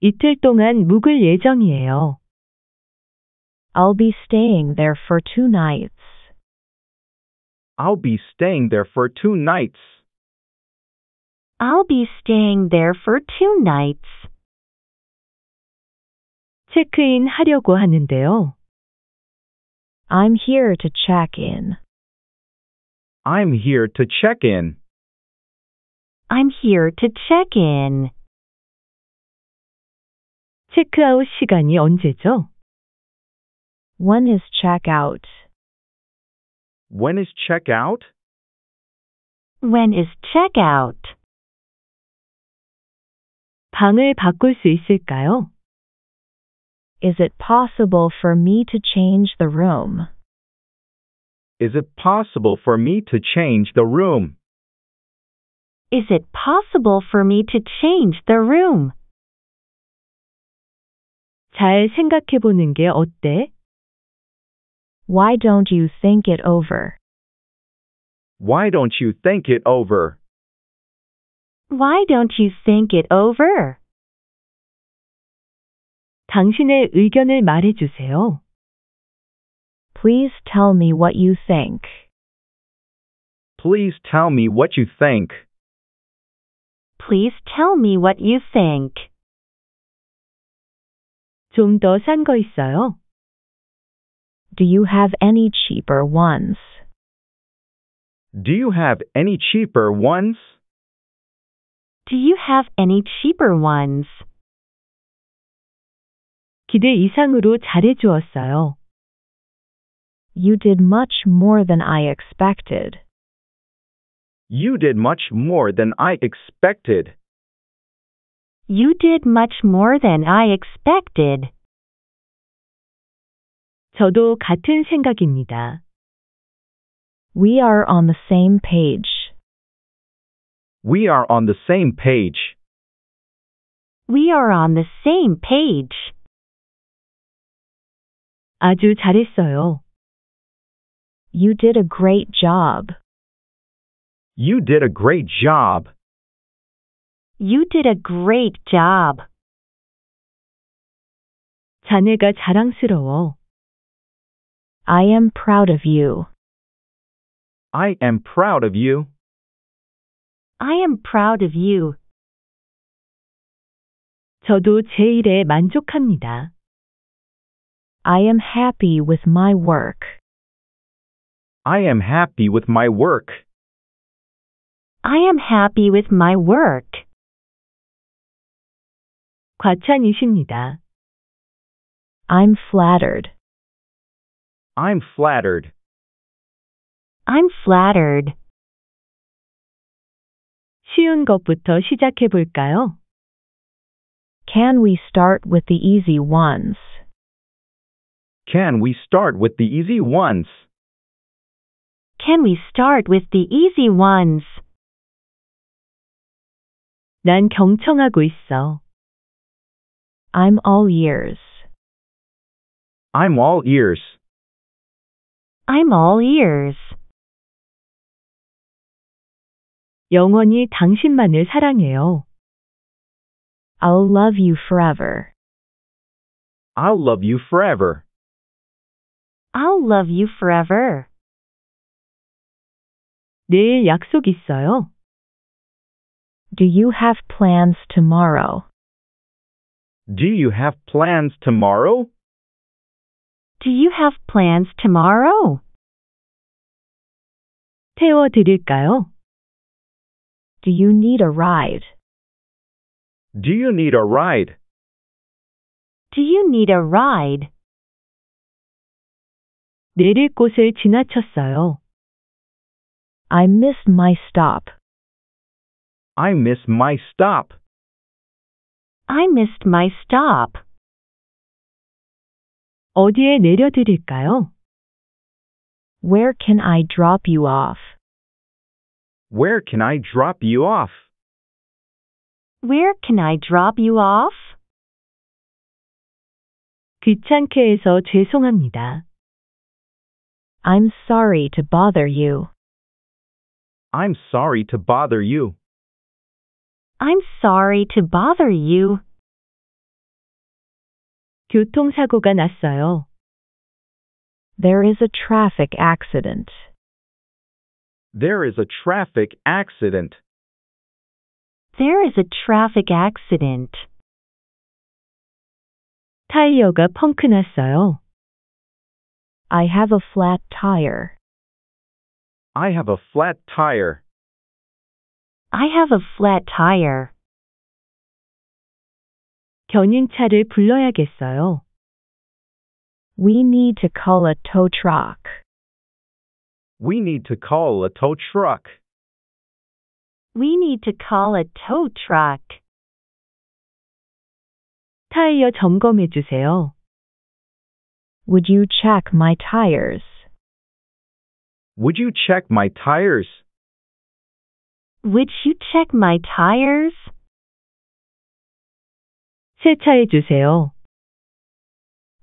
이틀 동안 묵을 예정이에요.
I'll be staying there for two nights.
I'll be staying there for two nights.
I'll be staying there for two nights.
체크인 하려고 하는데요.
I'm here to check in.
I'm here to check in.
I'm here to check in.
체크아웃 시간이 언제죠?
When is check out?
When is check out?
When is check out?
방을 바꿀 수 있을까요?
Is it possible for me to change the room?
Is it possible for me to change the room?
Is it possible for me to change the room?
잘 생각해 보는 게 어때?
Why don't you think it over?
Why don't you think it over?
Why don't you think it over?
당신의 의견을 말해 주세요.
Please tell me what you think.
Please tell me what you think.
Please tell me what you think.
좀 더 싼 거 있어요?
Do you have any cheaper ones?
Do you have any cheaper ones?
Do you have any cheaper ones?
기대 이상으로 잘해 주었어요.
You did much more than I expected.
You did much more than I expected.
You did much more than I expected.
저도 같은 생각입니다.
We are on the same page.
We are on the same page.
We are on the same page.
아주 잘했어요.
You did a great job.
You did a great job.
You did a great job.
자네가 자랑스러워.
I am proud of you.
I am proud of you.
I am proud of you.
저도 제 일에 만족합니다.
I am happy with my work.
I am happy with my work.
I am happy with my work.
과찬이십니다.
I'm flattered.
I'm flattered.
I'm flattered.
쉬운 것부터 시작해 볼까요?
Can we start with the easy ones?
Can we start with the easy ones?
Can we start with the easy ones?
난 경청하고 있어.
I'm all ears.
I'm all ears.
I'm all ears.
영원히 당신만을 사랑해요.
I'll love you forever.
I'll love you forever.
I'll love you forever.
내일 약속 있어요.
Do you have plans tomorrow?
Do you have plans tomorrow?
Do you have plans tomorrow?
태워 드릴까요?
Do you need a ride?
Do you need a ride?
Do you need a ride?
내릴 곳을 지나쳤어요.
I missed my stop.
I miss my stop.
I missed my stop.
어디에 내려드릴까요?
Where can I drop you off?
Where can I drop you off?
Where can I drop you off?
귀찮게 해서 죄송합니다.
I'm sorry to bother you.
I'm sorry to bother you.
I'm sorry to bother you.
교통사고가 났어요.
There is a traffic accident.
There is a traffic accident.
There is a traffic accident.
타이어가 펑크 났어요.
I have a flat tire.
I have a flat tire.
I have a flat tire.
견인차를 불러야겠어요.
We need to call a tow truck.
We need to call a tow truck.
We need to call a tow truck.
타이어 점검해 주세요.
Would you check my tires?
Would you check my tires?
Would you check my tires?
세차해 주세요.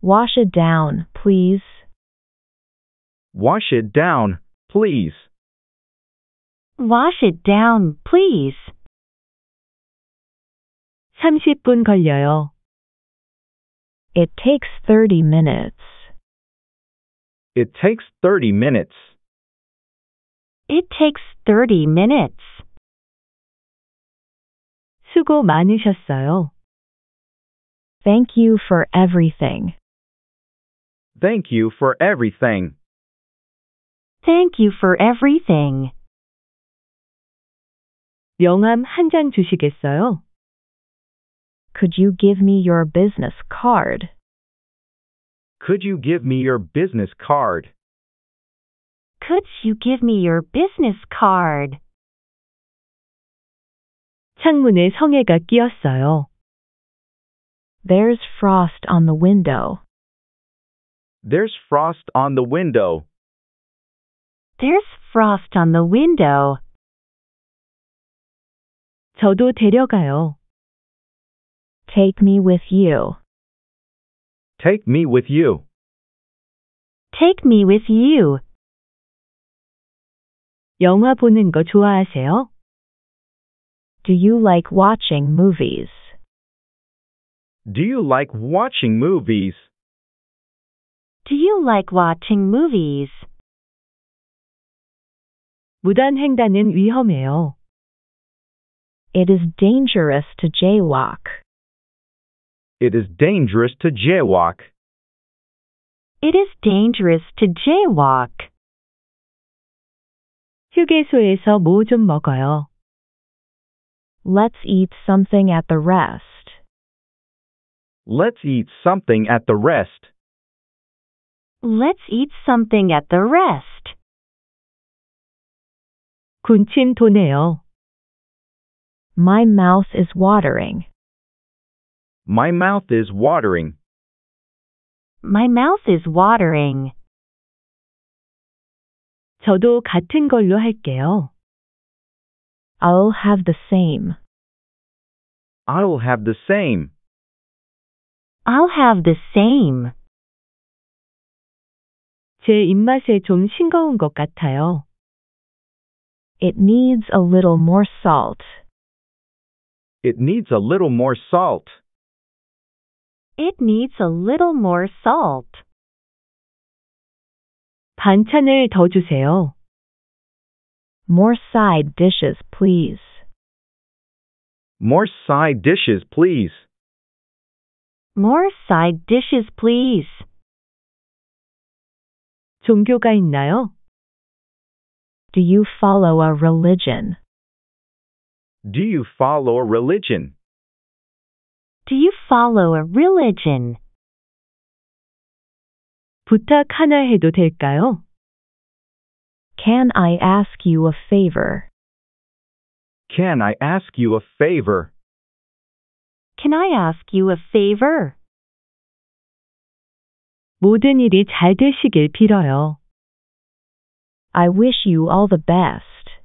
Wash it down, please.
Wash it down, please.
Wash it down, please.
30분 걸려요.
It takes 30 minutes.
It takes 30 minutes.
It takes 30 minutes.
수고 많으셨어요.
Thank you for everything.
Thank you for everything.
Thank you for everything.
명함 한 장 주시겠어요?
Could you give me your business card?
Could you give me your business card?
Could you give me your business card?
창문에 성에가 끼었어요.
There's frost on the window.
There's frost on the window.
There's frost on the window.
저도 데려가요.
Take me with you.
Take me with you.
Take me with you.
영화 보는 거 좋아하세요?
Do you like watching movies?
Do you like watching movies?
Do you like watching movies?
무단 횡단은 위험해요.
It is dangerous to jaywalk.
It is dangerous to jaywalk.
It is dangerous to jaywalk.
휴게소에서 뭐 좀 먹어요.
Let's eat something at the rest.
Let's eat something at the rest.
Let's eat something at the rest.
군침 도네요.
My mouth is watering.
My mouth is watering.
My mouth is watering.
저도 같은 걸로 할게요.
I'll have the same.
I'll have the same.
I'll have the same.
제 입맛에 좀 싱거운 것 같아요.
It needs a little more salt.
It needs a little more salt.
It needs a little more salt.
반찬을 더 주세요.
More side dishes, please.
More side dishes, please.
More side dishes, please.
종교가 있나요?
Do you follow a religion?
Do you follow a religion?
Do you follow a religion?
부탁 하나 해도 될까요?
Can I ask you a favor?
Can I ask you a favor?
Can I ask you a favor?
모든 일이 잘 되시길 빌어요.
I wish you all the best.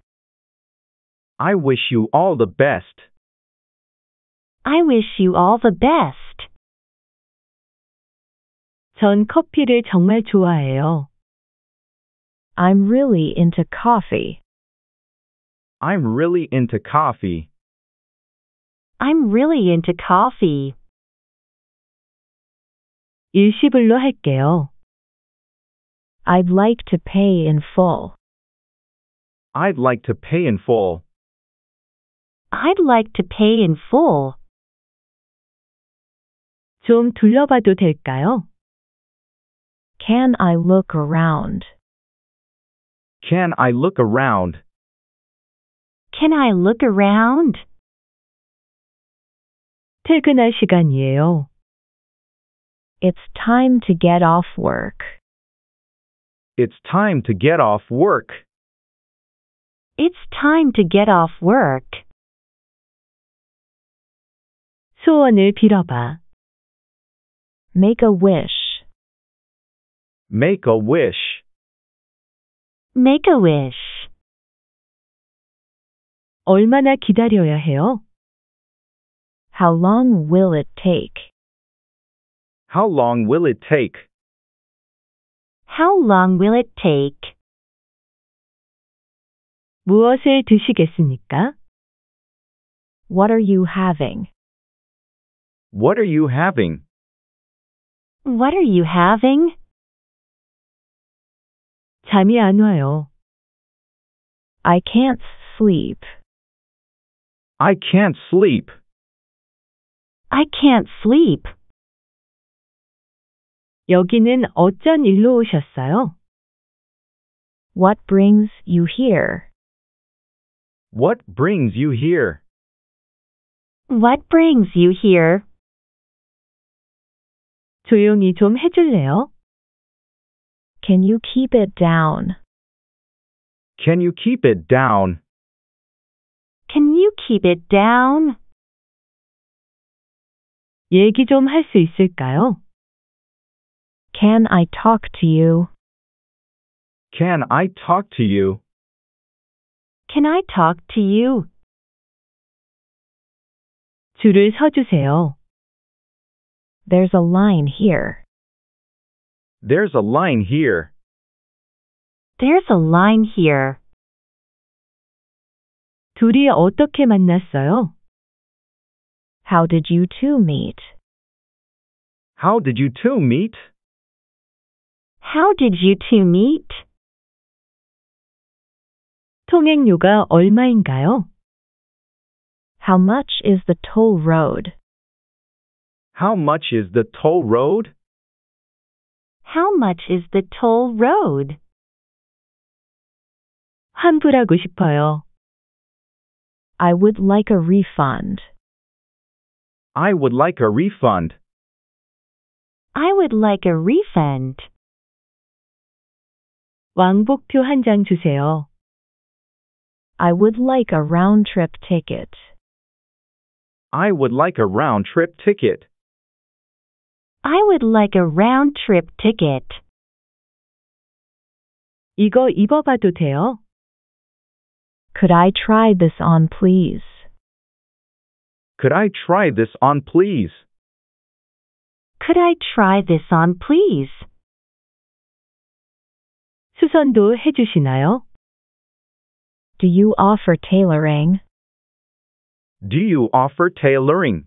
I wish you all the best.
I wish you all the best.
전 커피를 정말 좋아해요.
I'm really into coffee.
I'm really into coffee.
I'm really into coffee.
일시불로 할게요.
I'd like to pay in full.
I'd like to pay in full.
I'd like to pay in full.
좀 둘러봐도 될까요?
Can I look around?
Can I look around?
Can I look around?
퇴근할 시간이에요.
It's time to get off work.
It's time to get off work.
It's time to get off work.
소원을 빌어봐.
Make a wish.
Make a wish.
Make a wish.
얼마나 기다려야 해요?
How long will it take?
How long will it take?
How long will it take?
무엇을 드시겠습니까?
What are you having?
What are you having?
What are you having?
잠이 안 와요.
I can't sleep.
I can't sleep.
I can't sleep.
여기는 어쩐 일로 오셨어요?
What brings you here?
What brings you here?
What brings you here?
조용히 좀 해줄래요?
Can you keep it down?
Can you keep it down?
Can you keep it down?
얘기 좀 할 수 있을까요?
Can I talk to you?
Can I talk to you?
Can I talk to you?
줄을 서주세요.
There's a line here.
There's a line here.
There's a line here.
둘이 어떻게 만났어요?
How did you two meet?
How did you two meet?
How did you two meet?
통행료가 얼마인가요?
How much is the toll road?
How much is the toll road?
How much is the toll road?
환불하고 싶어요.
I would like a refund.
I would like a refund.
I would like a refund.
왕복표 한 장 주세요.
I would like a round trip ticket.
I would like a round trip ticket.
I would like a round trip ticket.
이거 입어봐도 돼요?
Could I try this on, please?
Could I try this on, please?
Could I try this on, please?
수선도 해주시나요?
Do you offer tailoring?
Do you offer tailoring?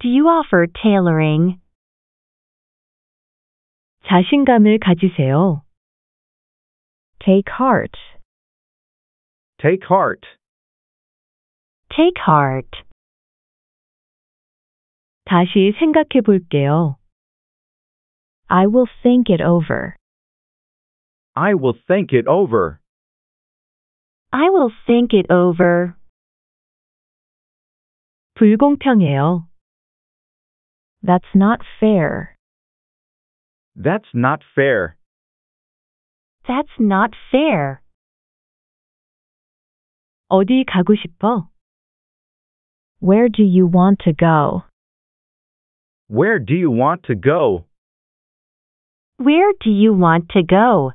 Do you offer tailoring?
자신감을 가지세요.
Take heart.
Take heart.
Take heart.
다시 생각해 볼게요.
I will think it over.
I will think it over.
I will think it over.
불공평해요.
That's not fair.
That's not fair.
That's not fair.
어디 가고 싶어?
Where do you want to go?
Where do you want to go?
Where do you want to go?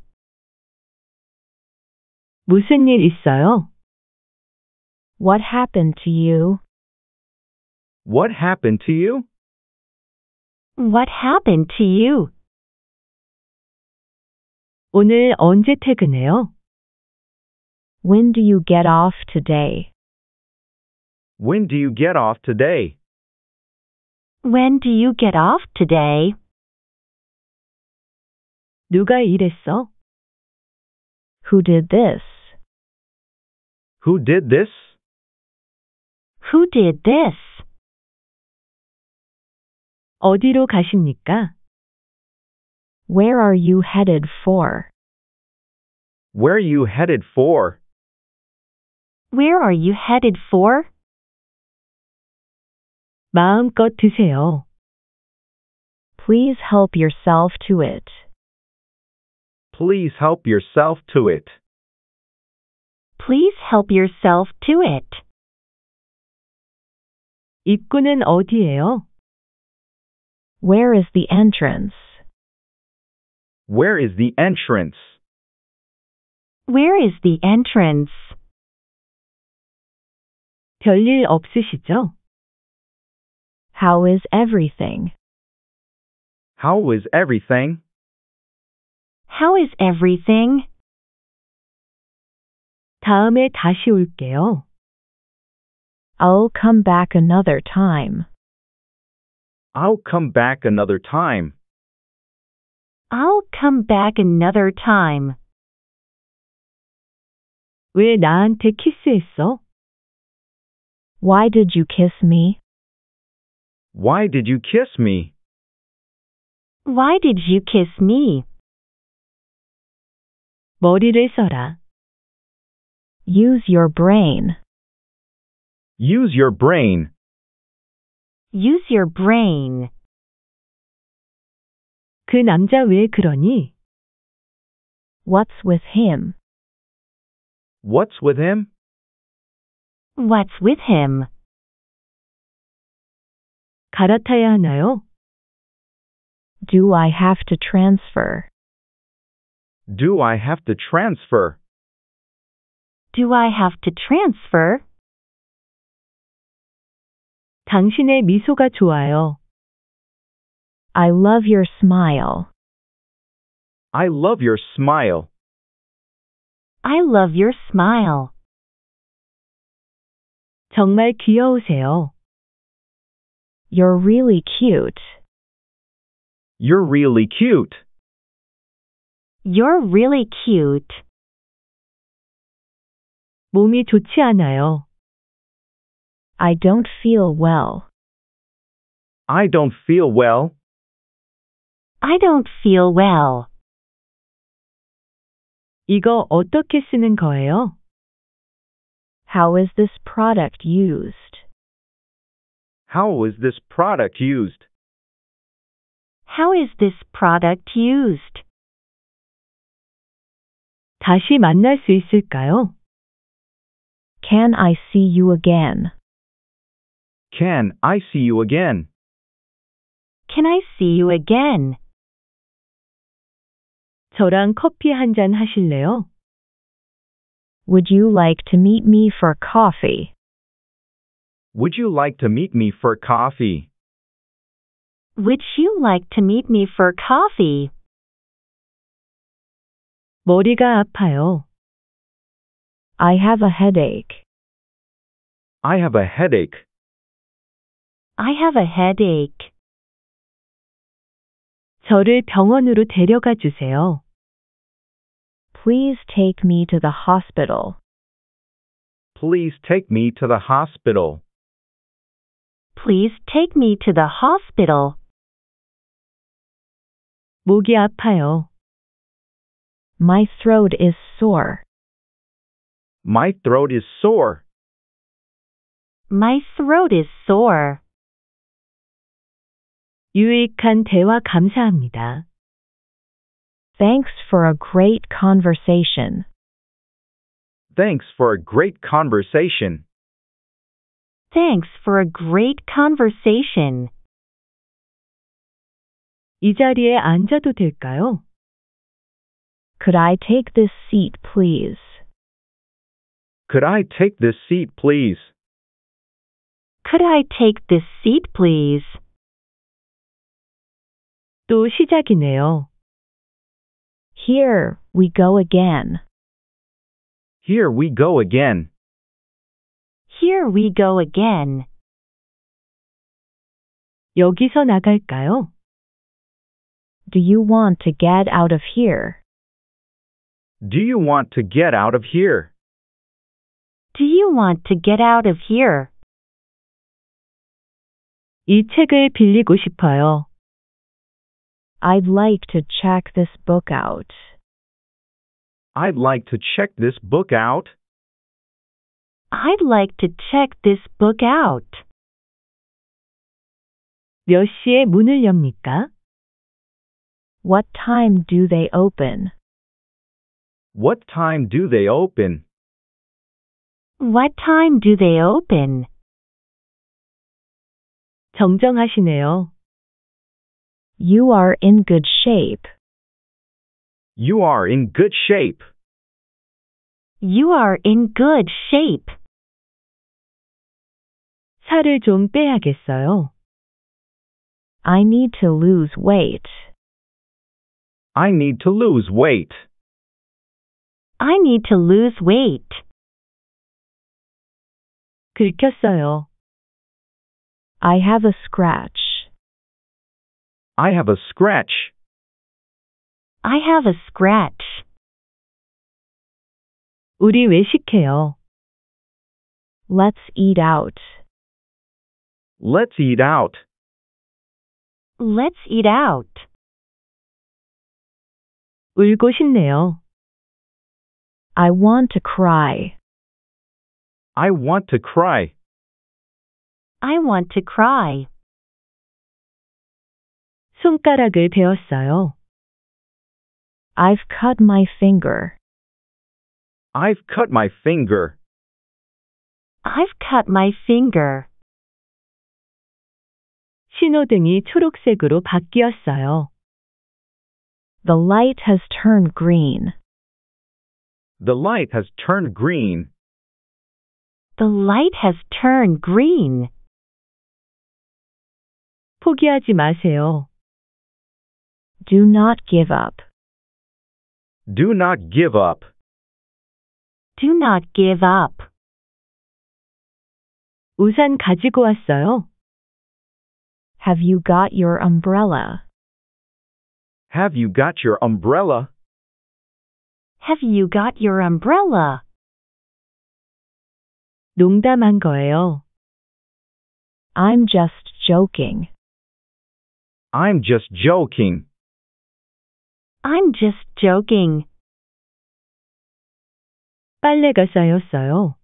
무슨 일 있어요?
What happened to you?
What happened to you?
What happened to you?
오늘 언제 퇴근해요?
When do you get off today?
When do you get off today?
When do you get off today?
누가 이랬어?
Who did this?
Who did this?
Who did this?
어디로 가십니까?
Where are you headed for?
Where are you headed for?
Where are you headed for?
마음껏 드세요.
Please help yourself to it.
Please help yourself to it.
Please help yourself to it.
입구는 어디예요?
Where is the entrance?
Where is the entrance?
Where is the entrance?
별일 없으시죠?
How is everything?
How is everything?
How is everything?
다음에 다시 올게요.
I'll come back another time.
I'll come back another time.
I'll come back another time.
왜 나한테 키스했어?
Why did you kiss me?
Why did you kiss me?
Why did you kiss me?
머리를 써라.
Use your brain.
Use your brain.
Use your brain.
그 남자 왜 그러니?
What's with him?
What's with him?
What's with him?
갈아타야 하나요?
Do I have to transfer?
Do I have to transfer?
Do I have to transfer?
당신의 미소가 좋아요.
I love your smile.
I love your smile.
I love your smile.
정말 귀여우세요.
You're really cute.
You're really cute.
You're really cute.
몸이 좋지 않아요.
I don't feel well.
I don't feel well.
I don't feel well.
이거 어떻게 쓰는 거예요?
How is this product used?
How is this product used?
How is this product used?
다시 만날 수 있을까요?
Can I see you again?
Can I see you again?
Can I see you again?
저랑 커피 한 잔 하실래요?
Would you like to meet me for coffee?
Would you like to meet me for coffee?
Would you like to meet me for coffee?
머리가 아파요.
I have a headache.
I have a headache.
I have a headache.
저를 병원으로 데려가 주세요.
Please take me to the hospital.
Please take me to the hospital.
Please take me to the hospital.
목이 아파요.
My throat is sore.
My throat is sore.
My throat is sore.
유익한 대화 감사합니다.
Thanks for a great conversation.
Thanks for a great conversation.
Thanks for a great conversation.
이 자리에 앉아도 될까요?
Could I take this seat, please?
Could I take this seat, please?
Could I take this seat, please?
또 시작이네요.
Here we go again.
Here we go again.
Here we go again.
여기서 나갈까요?
Do you want to get out of here?
Do you want to get out of here?
Do you want to get out of here?
이 책을 빌리고 싶어요.
I'd like to check this book out.
I'd like to check this book out.
I'd like to check this book out.
몇 시에 문을 엽니까?
What time do they open?
What time do they open?
What time do they open?
정정하시네요.
You are in good shape.
You are in good shape.
You are in good shape.
살을 좀 빼야겠어요.
I need to lose weight.
I need to lose weight.
I need to lose weight.
긁혔어요.
I have a scratch.
I have a scratch.
I have a scratch.
우리 외식해요.
Let's eat out.
Let's eat out.
Let's eat out.
울고 싶네요.
I want to cry.
I want to cry.
I want to cry.
손가락을 베었어요.
I've cut my finger.
I've cut my finger.
I've cut my finger.
신호등이 초록색으로 바뀌었어요.
The light has turned green.
The light has turned green.
The light has turned green.
포기하지 마세요.
Do not give up.
Do not give up.
Do not give up.
우산 가지고 왔어요?
Have you got your umbrella?
Have you got your umbrella?
Have you got your umbrella?
농담한 거예요.
I'm just joking.
I'm just joking.
I'm just joking.
빨래가 쌓였어요.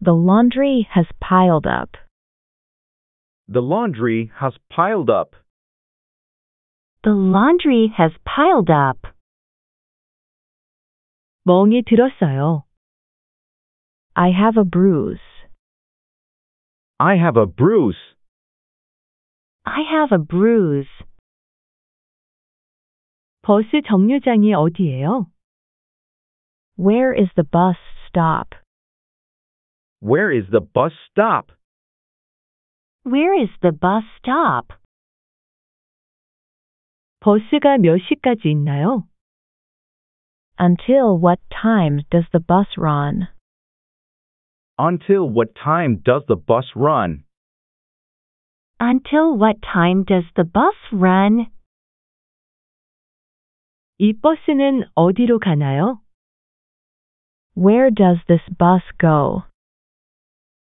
The laundry has piled up.
The laundry has piled up.
The laundry has piled up.
멍이 들었어요.
I have a bruise.
I have a bruise.
I have a bruise.
버스 정류장이 어디예요?
Where is the bus stop?
Where is the bus stop?
Where is the bus stop?
버스가 몇 시까지 있나요?
Until what time does the bus run?
Until what time does the bus run?
Until what time does the bus run?
이 버스는 어디로 가나요?
Where does this bus go?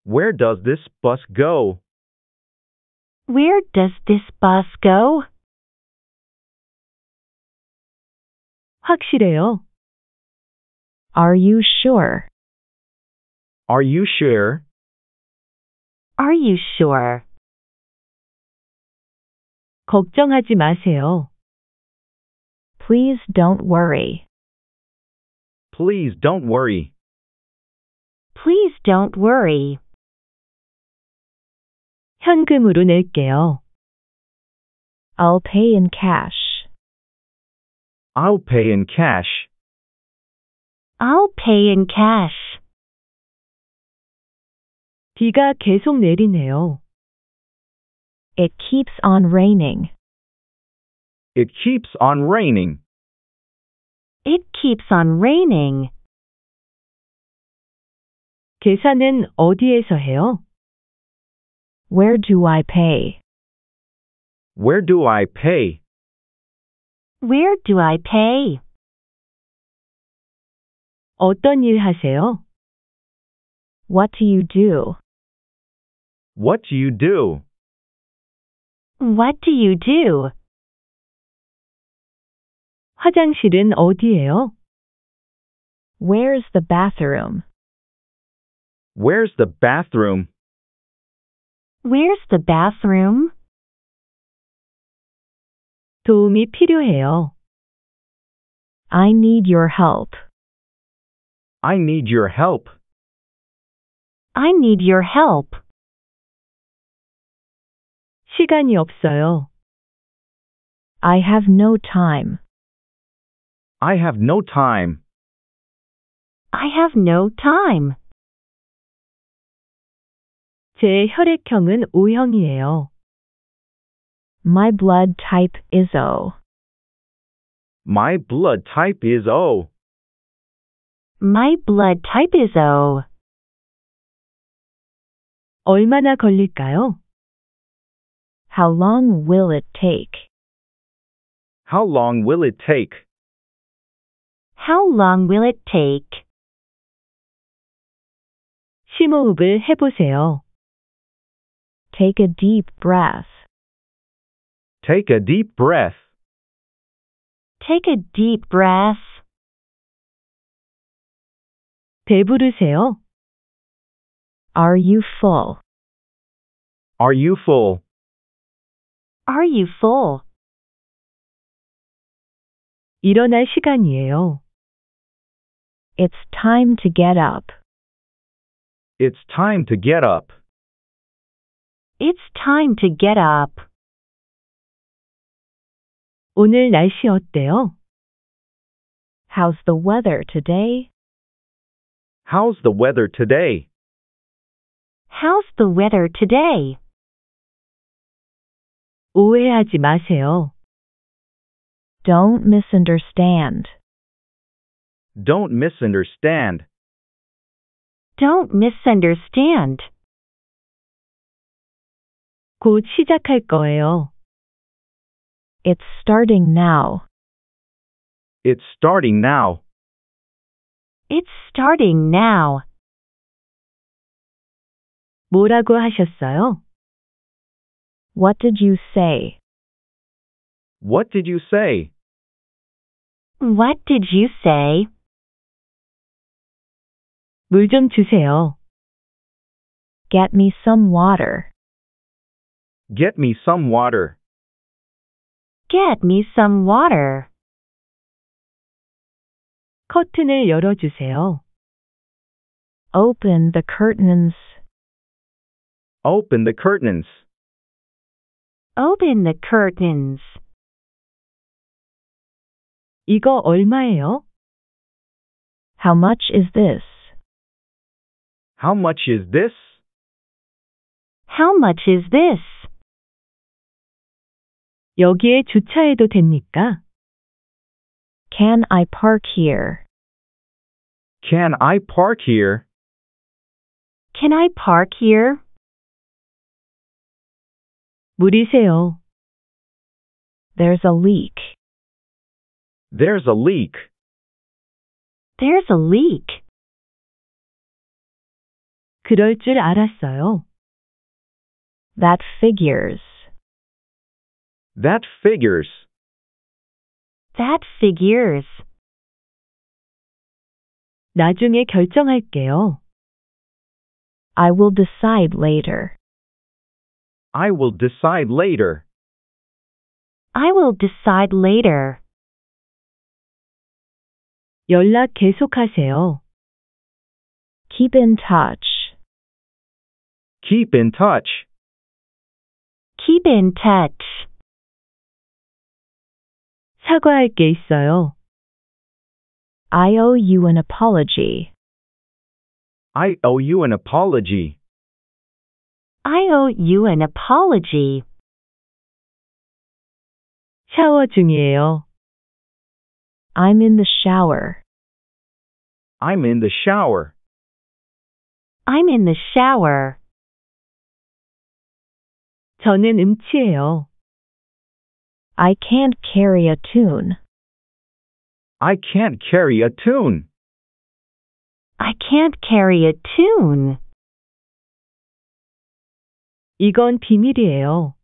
Where does this bus go?
Where does this bus go?
확실해요.
Are you sure?
Are you sure?
Are you sure?
걱정하지 마세요.
Please don't worry.
Please don't worry.
Please don't worry.
현금으로 낼게요.
I'll pay in cash.
I'll pay in cash.
I'll pay in cash.
비가 계속 내리네요.
It keeps on raining.
It keeps on raining.
It keeps on raining.
계산은 어디에서 해요?
Where do I pay?
Where do I pay?
Where do I pay?
어떤 일 하세요?
What do you do?
What do you do?
What do you do?
화장실은 어디예요?
Where's the bathroom?
Where's the bathroom?
Where's the bathroom?
도움이 필요해요.
I need your help.
I need your help.
I need your help.
시간이 없어요.
I have no time.
I have no time.
I have no time.
제 혈액형은 O형이에요.
My blood type is O.
My blood type is O.
My blood type is O.
얼마나 걸릴까요?
How long will it take?
How long will it take?
How long will it take?
심호흡을 해보세요.
Take a deep breath.
Take a deep breath.
Take a deep breath.
배부르세요?
Are you full?
Are you full?
Are you full?
일어날 시간이에요.
It's time to get up.
It's time to get up.
It's time to get up.
오늘 날씨 어때요?
How's the weather today?
How's the weather today?
How's the weather today?
오해하지 마세요.
Don't misunderstand.
Don't misunderstand.
Don't misunderstand.
곧 시작할 거예요.
It's starting now.
It's starting now.
It's starting now.
뭐라고 하셨어요?
What did you say?
What did you say?
What did you say?
물 좀 주세요.
Get me some water.
Get me some water.
Get me some water.
커튼을 열어주세요.
Open the curtains.
Open the curtains.
Open the curtains.
이거 얼마예요?
How much is this?
How much is this?
How much is this?
여기에 주차해도 됩니까?
Can I park here?
Can I park here?
Can I park here?
물이세요.
There's a leak.
There's a leak.
There's a leak.
그럴 줄 알았어요.
That figures.
That figures.
That figures.
나중에 결정할게요.
I will decide later.
I will decide later.
I will decide later.
연락 계속하세요.
Keep in touch.
Keep in touch.
Keep in touch.
사과할 게 있어요.
I owe you an apology.
I owe you an apology.
I owe you an apology.
샤워 중이에요.
I'm in the shower.
I'm in the shower.
I'm in the shower.
저는 음치예요.
I can't carry a tune.
I can't carry a tune.
I can't carry a tune.
이건 비밀이에요.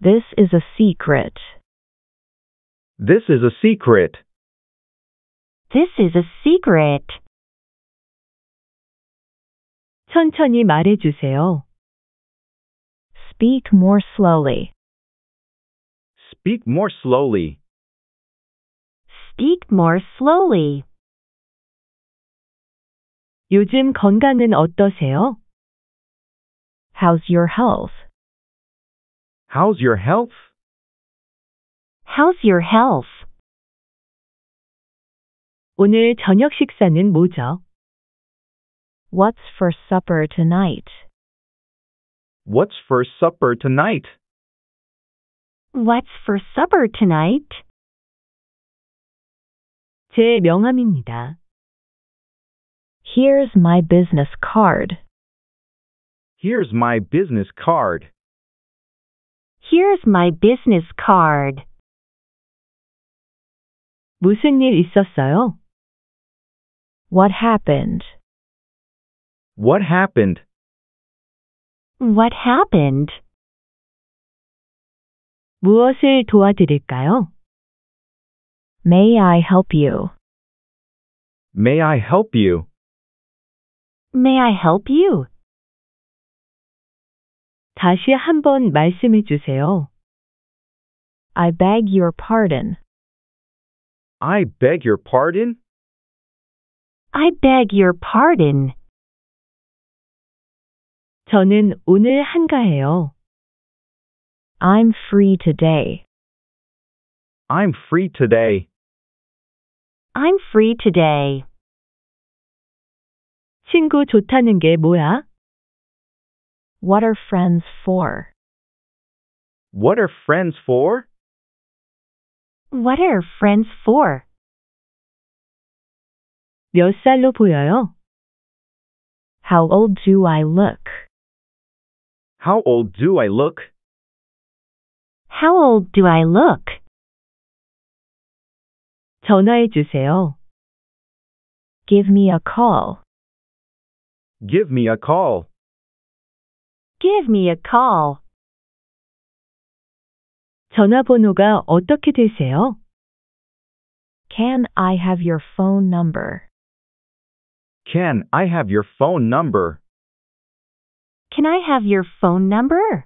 This is a secret.
This is a secret.
This is a secret.
천천히 말해주세요.
Speak more slowly.
Speak more slowly.
Speak more slowly.
요즘 건강은 어떠세요?
How's your health?
How's your health?
How's your health?
오늘 저녁 식사는 뭐죠?
What's for supper tonight?
What's for supper tonight?
What's for supper tonight?
제 명함입니다.
Here's my business card.
Here's my business card.
Here's my business card.
무슨 일 있었어요?
What happened?
What happened?
What happened?
무엇을 도와드릴까요?
May I help you?
May I help you?
May I help you?
다시 한번 말씀해 주세요.
I beg your pardon.
I beg your pardon?
I beg your pardon.
저는 오늘 한가해요.
I'm free today.
I'm free today.
I'm free today.
친구 좋다는 게 뭐야?
What are friends for?
What are friends for?
What are friends for?
몇 살로 보여요?
How old do I look?
How old do I look?
How old do I look?
전화해 주세요.
Give me a call.
Give me a call.
Give me a call.
전화번호가 어떻게 되세요?
Can I have your phone number?
Can I have your phone number?
Can I have your phone number?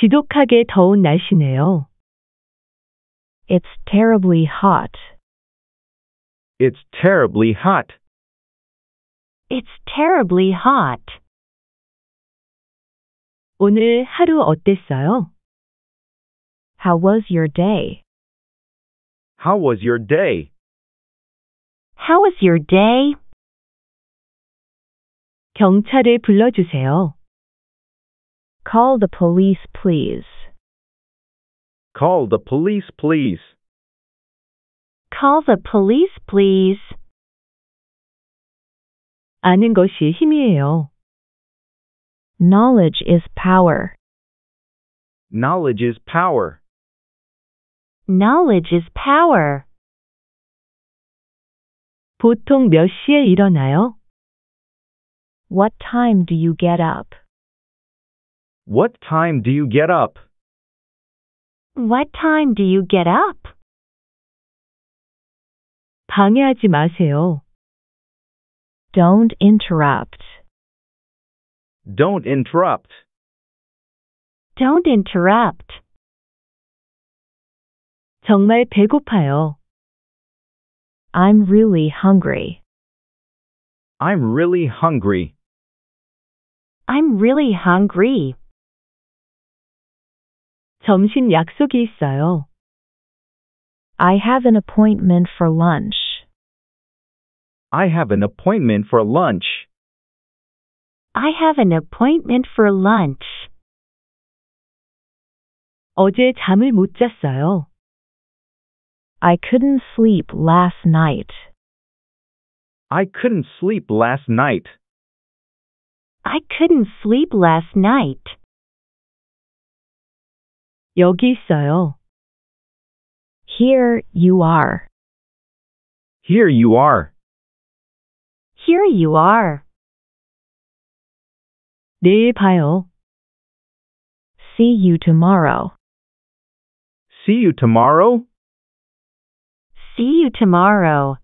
지독하게 더운 날씨네요.
It's terribly hot.
It's terribly hot.
It's terribly hot.
오늘 하루 어땠어요?
How was your day?
How was your day?
How was your day?
경찰을 불러주세요.
Call the police, please.
Call the police, please.
Call the police, please.
아는 것이 힘이에요.
Knowledge is power.
Knowledge is power.
Knowledge is power.
보통 몇 시에 일어나요?
What time do you get up?
What time do you get up?
What time do you get up?
방해하지 마세요.
Don't interrupt.
Don't interrupt.
Don't interrupt.
정말 배고파요.
I'm really hungry.
I'm really hungry.
I'm really hungry.
점심 약속이 있어요.
I have an appointment for lunch.
I have an appointment for lunch.
I have an appointment for lunch.
어제 잠을 못 잤어요.
I couldn't sleep last night.
I couldn't sleep last night.
I couldn't sleep last night.
여기 있어요.
Here you are.
Here you are.
Here you are.
내일 봐요.
See you tomorrow.
See you tomorrow?
See you tomorrow.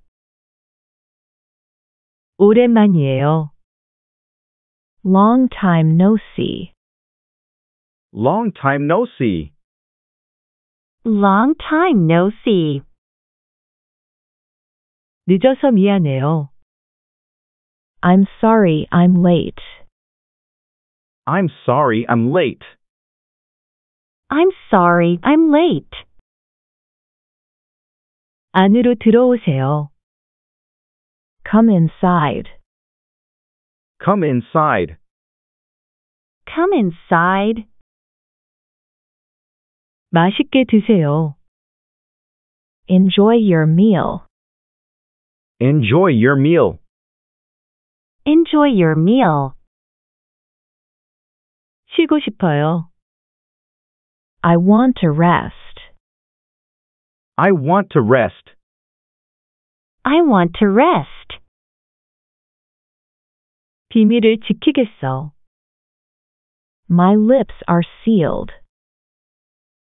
오랜만이에요.
Long time no see.
Long time no see.
Long time no see.
늦어서 미안해요.
I'm sorry I'm late.
I'm sorry I'm late.
I'm sorry I'm late.
안으로 들어오세요.
Come inside.
Come inside.
Come inside.
맛있게 드세요.
Enjoy your meal.
Enjoy your meal.
Enjoy your meal.
쉬고 싶어요.
I want to rest.
I want to rest.
I want to rest.
비밀을 지키겠어.
My lips are sealed.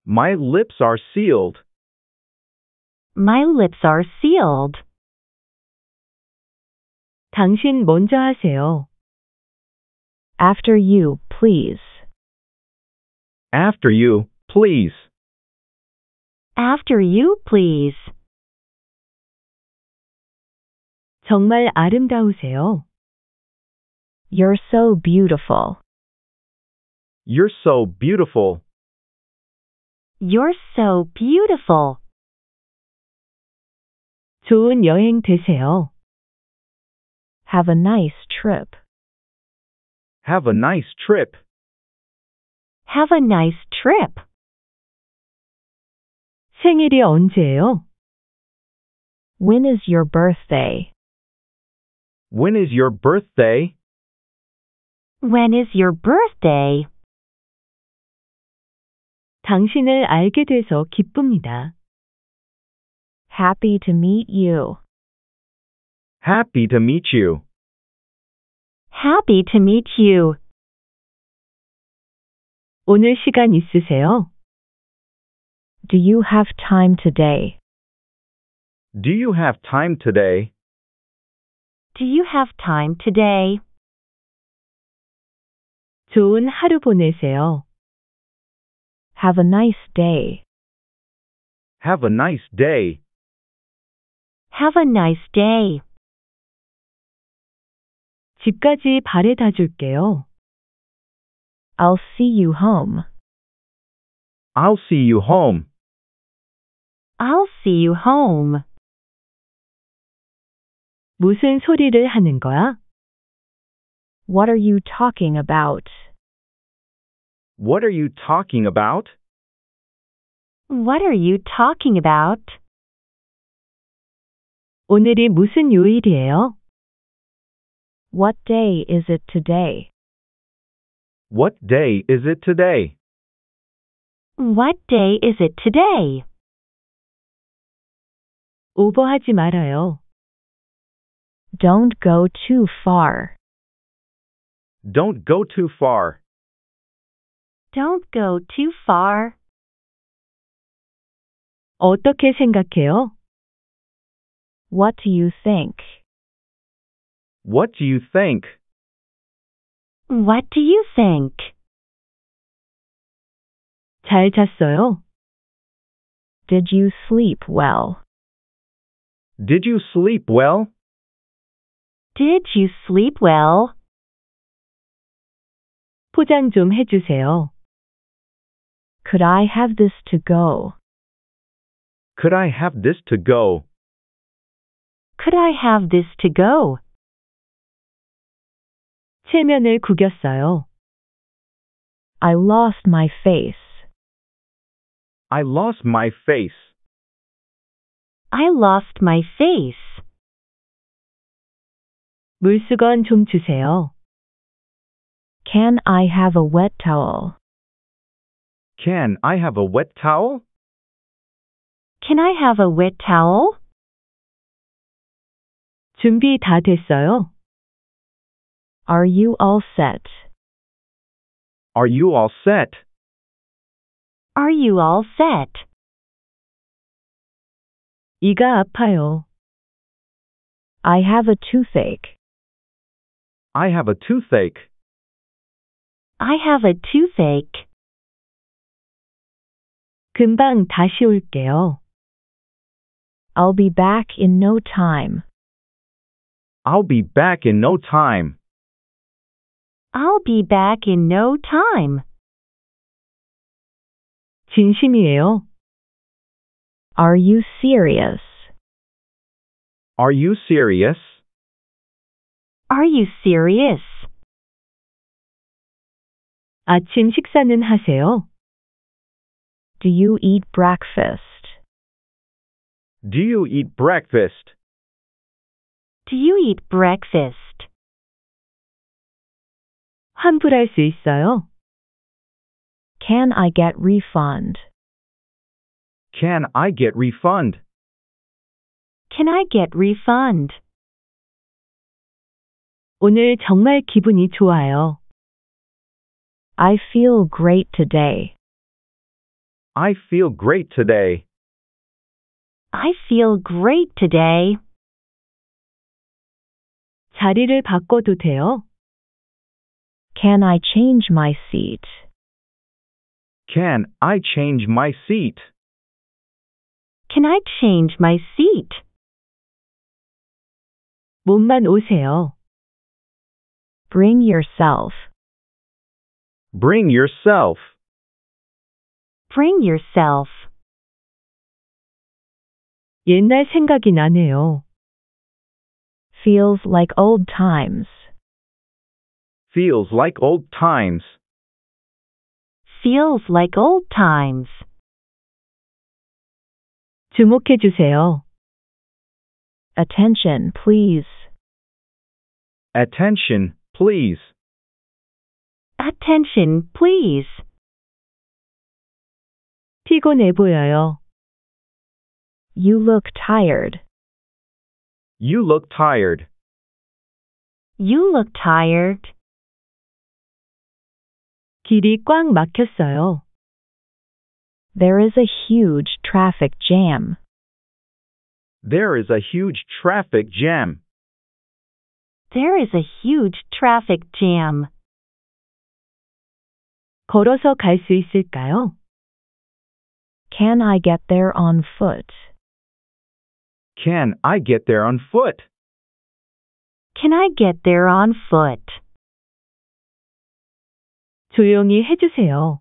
My lips are sealed.
My lips are sealed.
당신 먼저 하세요.
After you, please.
After you, please.
After you, please.
정말 아름다우세요.
You're so beautiful.
You're so beautiful.
You're so beautiful.
좋은 여행 되세요.
Have a nice trip.
Have a nice trip.
Have a nice trip.
생일이 언제예요?
When is your birthday?
When is your birthday?
When is your birthday?
당신을 알게 돼서 기쁩니다.
Happy to meet you.
Happy to meet you.
Happy to meet you.
오늘 시간 있으세요?
Do you have time today?
Do you have time today?
Do you have time today?
좋은 하루 보내세요.
Have a nice day.
Have a nice day.
Have a nice day.
집까지 바래다 줄게요.
I'll see you home.
I'll see you home.
I'll see you home.
무슨 소리를 하는 거야?
What are you talking about?
What are you talking about?
What are you talking about?
오늘이 무슨 요일이에요?
What day is it today?
What day is it today?
What day is it today?
오버하지 말아요.
Don't go too far.
Don't go too far.
Don't go too far.
어떻게 생각해요?
What do you think?
What do you think?
What do you think?
잘 잤어요?
Did you sleep well?
Did you sleep well?
Did you sleep well?
포장 좀 해주세요.
Could I have this to go?
Could I have this to go?
Could I have this to go?
체면을 구겼어요.
I lost my face.
I lost my face.
I lost my face.
물수건 좀 주세요.
Can I have a wet towel?
Can I have a wet towel?
Can I have a wet towel?
준비 다 됐어요?
Are you all set?
Are you all set?
Are you all set?
이가 아파요.
I have a toothache.
I have a toothache.
I have a toothache.
금방 다시 올게요.
I'll be back in no time.
I'll be back in no time.
I'll be back in no time.
진심이에요.
Are you serious?
Are you serious?
Are you serious?
아침 식사는 하세요?
Do you eat breakfast?
Do you eat breakfast?
Do you eat breakfast?
환불할 수 있어요?
Can I get refund?
Can I get refund?
Can I get refund?
오늘 정말 기분이 좋아요.
I feel great today.
I feel great today.
I feel great today.
자리를 바꿔도 돼요?
Can I change my seat?
Can I change my seat?
Can I change my seat?
몸만 오세요.
Bring yourself.
Bring yourself.
Bring yourself.
옛날 생각이 나네요.
Feels like old times.
Feels like old times.
Feels like old times.
주목해 주세요.
Attention, please.
Attention, please.
Attention, please.
피곤해 보여요.
You look tired.
You look tired.
You look tired.
길이 꽉 막혔어요.
There is a huge traffic jam.
There is a huge traffic jam.
There is a huge traffic jam.
걸어서 갈 수 있을까요?
Can I get there on foot?
Can I get there on foot?
Can I get there on foot?
조용히 해주세요.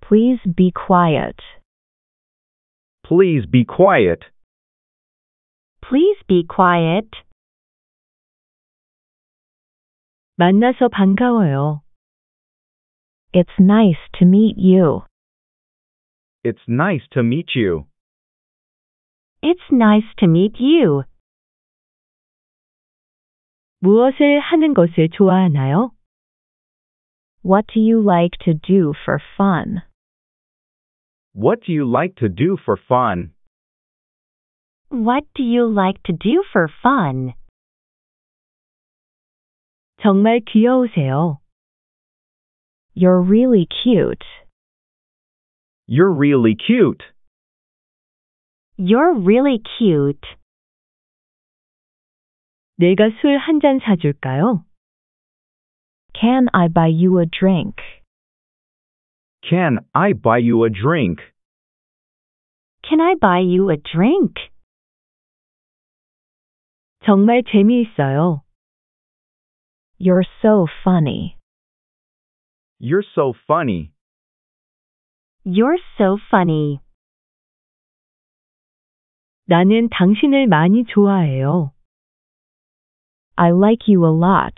Please be quiet.
Please be quiet.
Please be quiet.
만나서 반가워요.
It's nice to meet you.
It's nice to meet you.
It's nice to meet you.
무엇을 하는 것을 좋아하나요?
What do you like to do for fun?
What do you like to do for fun?
What do you like to do for fun?
정말 귀여우세요.
You're really cute.
You're really cute.
You're really cute.
내가 술 한 잔 사줄까요?
Can I buy you a drink?
Can I buy you a drink?
Can I buy you a drink?
정말 재미있어요.
You're so funny.
You're so funny.
You're so funny.
나는 당신을 많이 좋아해요.
I like you a lot.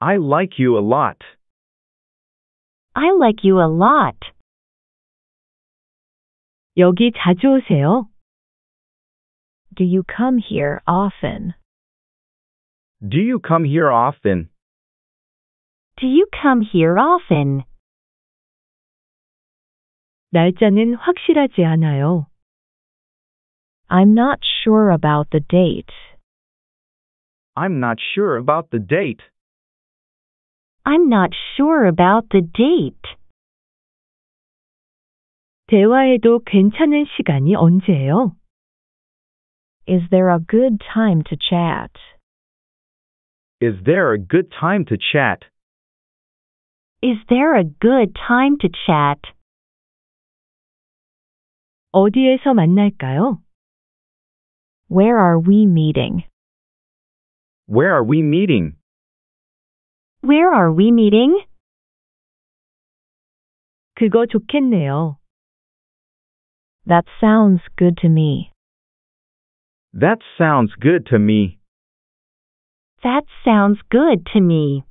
I like you a lot.
I like you a lot.
여기 자주 오세요.
Do you come here often?
Do you come here often?
Do you come here often?
날짜는 확실하지 않아요.
I'm not sure about the date.
I'm not sure about the date.
I'm not sure about the date.
대화해도 괜찮은 시간이 언제예요?
Is there a good time to chat?
Is there a good time to chat?
Is there a good time to chat?
어디에서 만날까요?
Where are we meeting?
Where are we meeting?
Where are we meeting?
그거 좋겠네요.
That sounds good to me.
That sounds good to me.
That sounds good to me.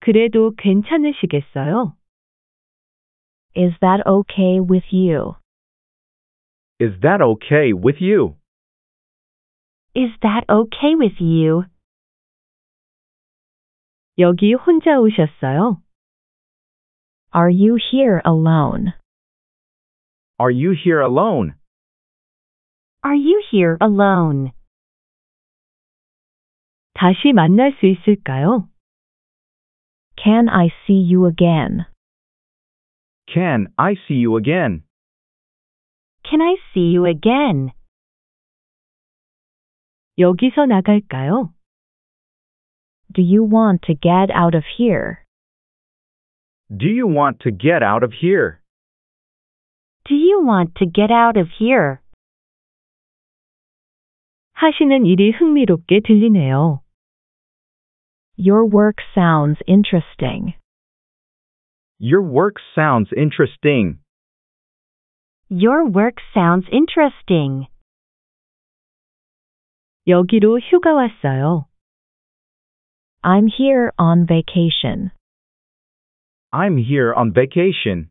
그래도 괜찮으시겠어요?
Is that okay with you?
Is that okay with you?
Is that okay with you?
여기 혼자 오셨어요?
Are you here alone?
Are you here alone?
Are you here alone?
다시 만날 수 있을까요?
Can I see you again?
Can I see you again?
Can I see you again?
여기서 나갈까요?
Do you want to get out of here?
Do you want to get out of here?
Do you want to get out of here?
하시는 일이 흥미롭게 들리네요.
Your work sounds interesting.
Your work sounds interesting.
Your work sounds interesting.
여기로 휴가 왔어요.
I'm here on vacation.
I'm here on vacation.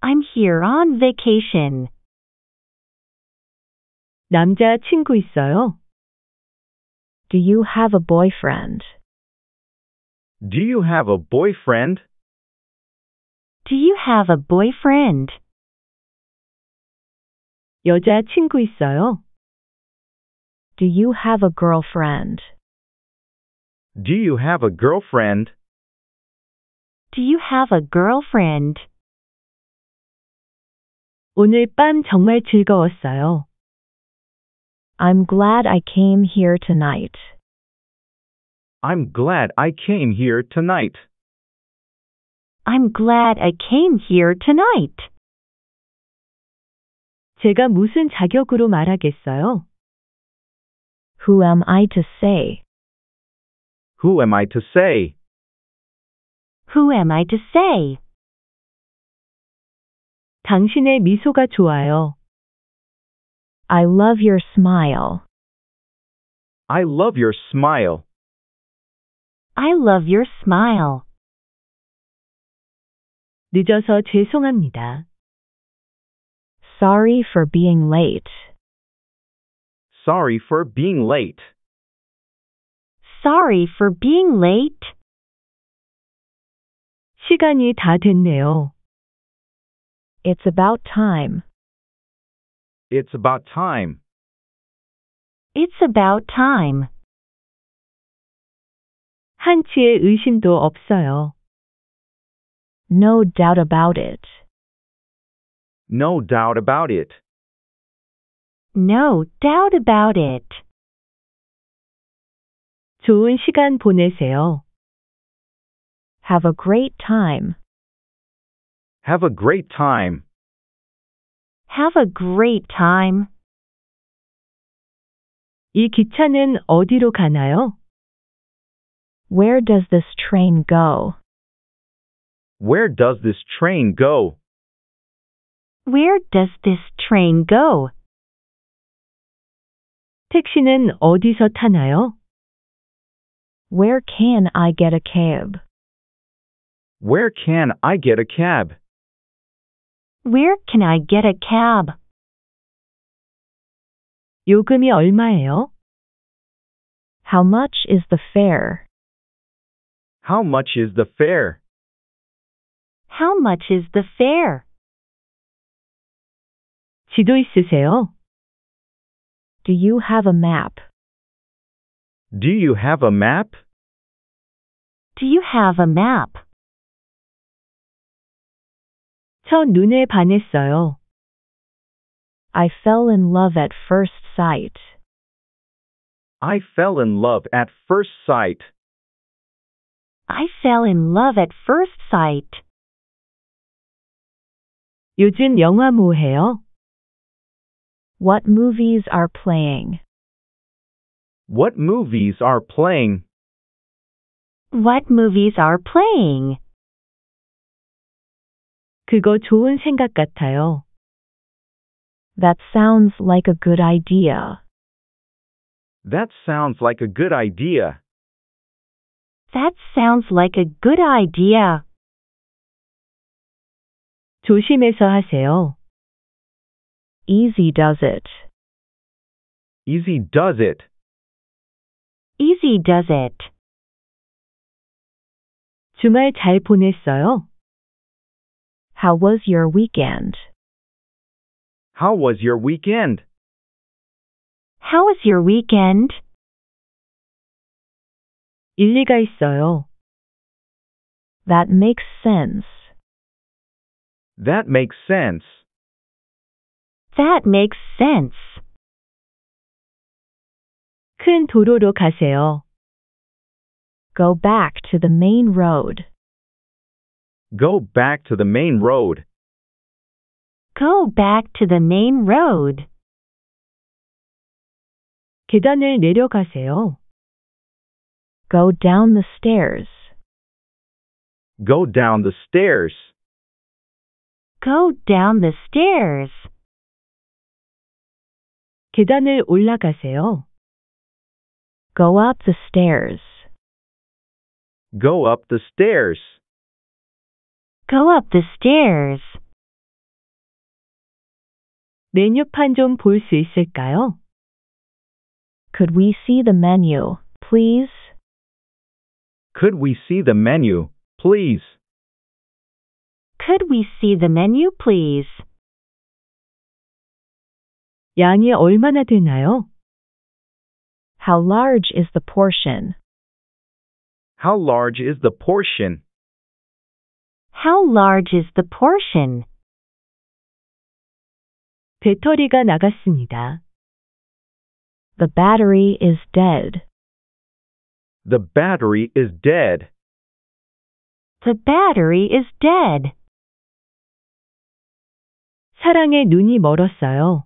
I'm here on vacation.
남자 친구 있어요?
Do you have a boyfriend?
Do you have a boyfriend?
Do you have a boyfriend?
여자 친구 있어요?
Do you have a girlfriend?
Do you have a girlfriend?
Do you have a girlfriend?
오늘 밤 정말 즐거웠어요.
I'm glad I came here tonight.
I'm glad I came here tonight.
I'm glad I came here tonight.
제가 무슨 자격으로 말하겠어요?
Who am I to say?
Who am I to say?
Who am I to say?
당신의 미소가 좋아요.
I love your smile.
I love your smile.
I love your smile.
늦어서 죄송합니다.
Sorry for being late.
Sorry for being late.
Sorry for being late.
시간이 다 됐네요.
It's about time.
It's about time.
It's about time.
한치의 의심도 없어요.
No doubt about it.
No doubt about it.
No doubt about it.
좋은 시간 보내세요.
Have a great time.
Have a great time.
Have a great time.
이 기차는 어디로 가나요?
Where does this train go?
Where does this train go?
Where does this train go?
택시는 어디서 타나요?
Where can I get a cab?
Where can I get a cab?
Where can I get a cab?
요금이 얼마예요?
How much is the fare?
How much is the fare?
How much is the fare?
지도 있으세요?
Do you have a map?
Do you have a map?
Do you have a map?
첫눈에 반했어요.
I fell in love at first sight.
I fell in love at first sight.
I fell in love at first sight.
요즘 영화 뭐 해요?
What movies are playing?
What movies are playing?
What movies are playing?
그거 좋은 생각 같아요.
That sounds like a good idea.
That sounds like a good idea.
That sounds like a good idea.
조심해서 하세요.
Easy does it.
Easy does it.
Easy does it.
주말 잘 보냈어요?
How was your weekend?
How was your weekend?
How was your weekend?
일리가 있어요.
That makes sense.
That makes sense.
That makes sense.
큰 도로로 가세요.
Go back to the main road.
Go back to the main road.
Go back to the main road.
계단을 내려가세요.
Go down the stairs.
Go down the stairs.
Go down the stairs.
계단을 올라가세요.
Go up the stairs.
Go up the stairs.
Go up the stairs.
메뉴판 좀 볼 수 있을까요?
Could we see the menu, please?
Could we see the menu, please?
Could we see the menu, please?
양이 얼마나 되나요?
How large is the portion?
How large is the portion?
How large is the portion?
배터리가 나갔습니다.
The battery is dead.
The battery is dead.
The battery is dead.
사랑에 눈이 멀었어요.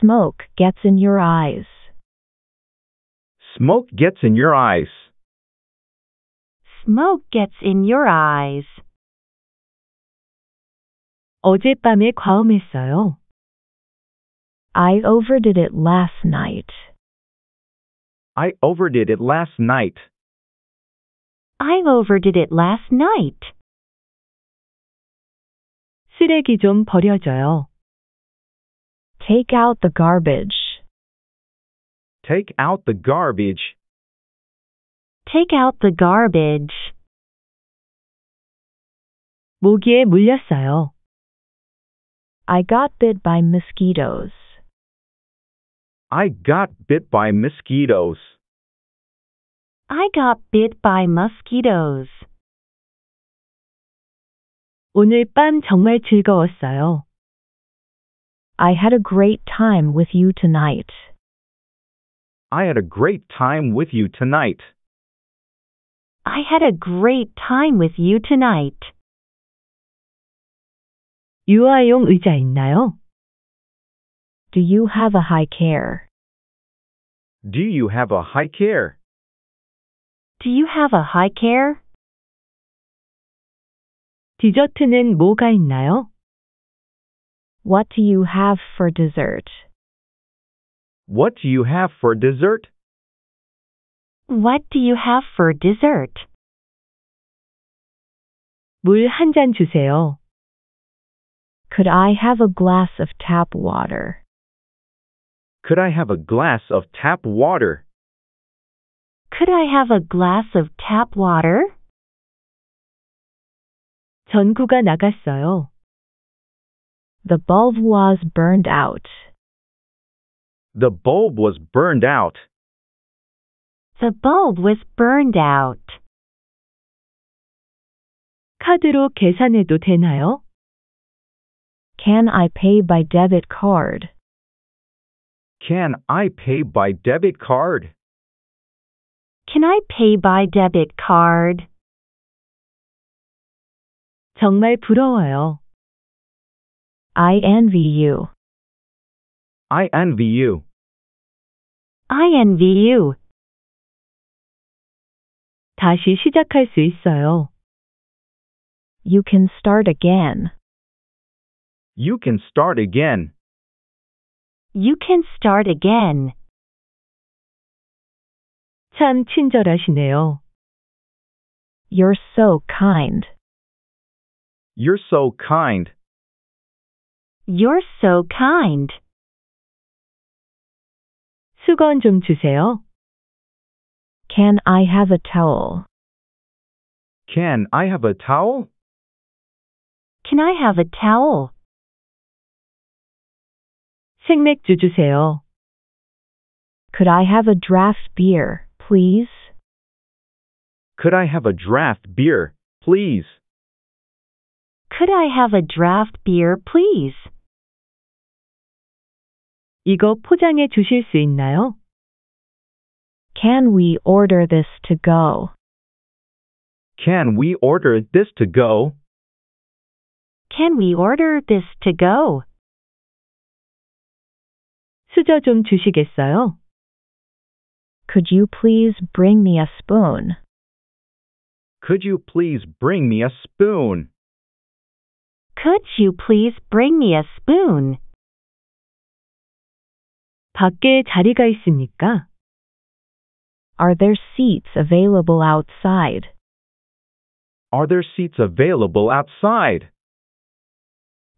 Smoke gets in your eyes.
Smoke gets in your eyes.
Smoke gets in your eyes.
어젯밤에 과음했어요.
I overdid it last night.
I overdid it last night.
I overdid it last night.
쓰레기 좀 버려줘요.
Take out the garbage.
Take out the garbage.
Take out the garbage.
모기에 물렸어요.
I got bit by mosquitoes.
I got bit by mosquitoes.
I got bit by mosquitoes.
오늘 밤 정말 즐거웠어요.
I had a great time with you tonight.
I had a great time with you tonight.
I had a great time with you tonight.
유아용 의자 있나요?
Do you have a high care?
Do you have a high care?
Do you have a high care?
디저트는 뭐가 있나요?
What do you have for dessert?
What do you have for dessert?
What do you have for dessert?
물 한 잔 주세요.
Could I have a glass of tap water?
Could I have a glass of tap water?
Could I have a glass of tap water?
전구가 나갔어요.
The bulb was burned out.
The bulb was burned out.
The bulb was burned out.
카드로 계산해도 되나요?
Can I pay by debit card?
Can I pay by debit card?
Can I pay by debit card?
정말 부러워요.
I envy you.
I envy you.
I envy you.
다시 시작할 수 있어요.
You can start again.
You can start again.
You can start again.
참 친절하시네요.
You're so kind.
You're so kind.
You're so kind.
수건 좀 주세요.
Can I have a towel?
Can I have a towel?
Can I have a towel?
생맥주 주세요.
Could I have a draft beer, please?
Could I have a draft beer, please?
Could I have a draft beer, please?
이거 포장해 주실 수 있나요?
Can we order this to go?
Can we order this to go?
Can we order this to go?
수저 좀 주시겠어요?
Could you please bring me a spoon?
Could you please bring me a spoon?
Could you please bring me a spoon?
밖에 자리가 있습니까?
Are there seats available outside?
Are there seats available outside?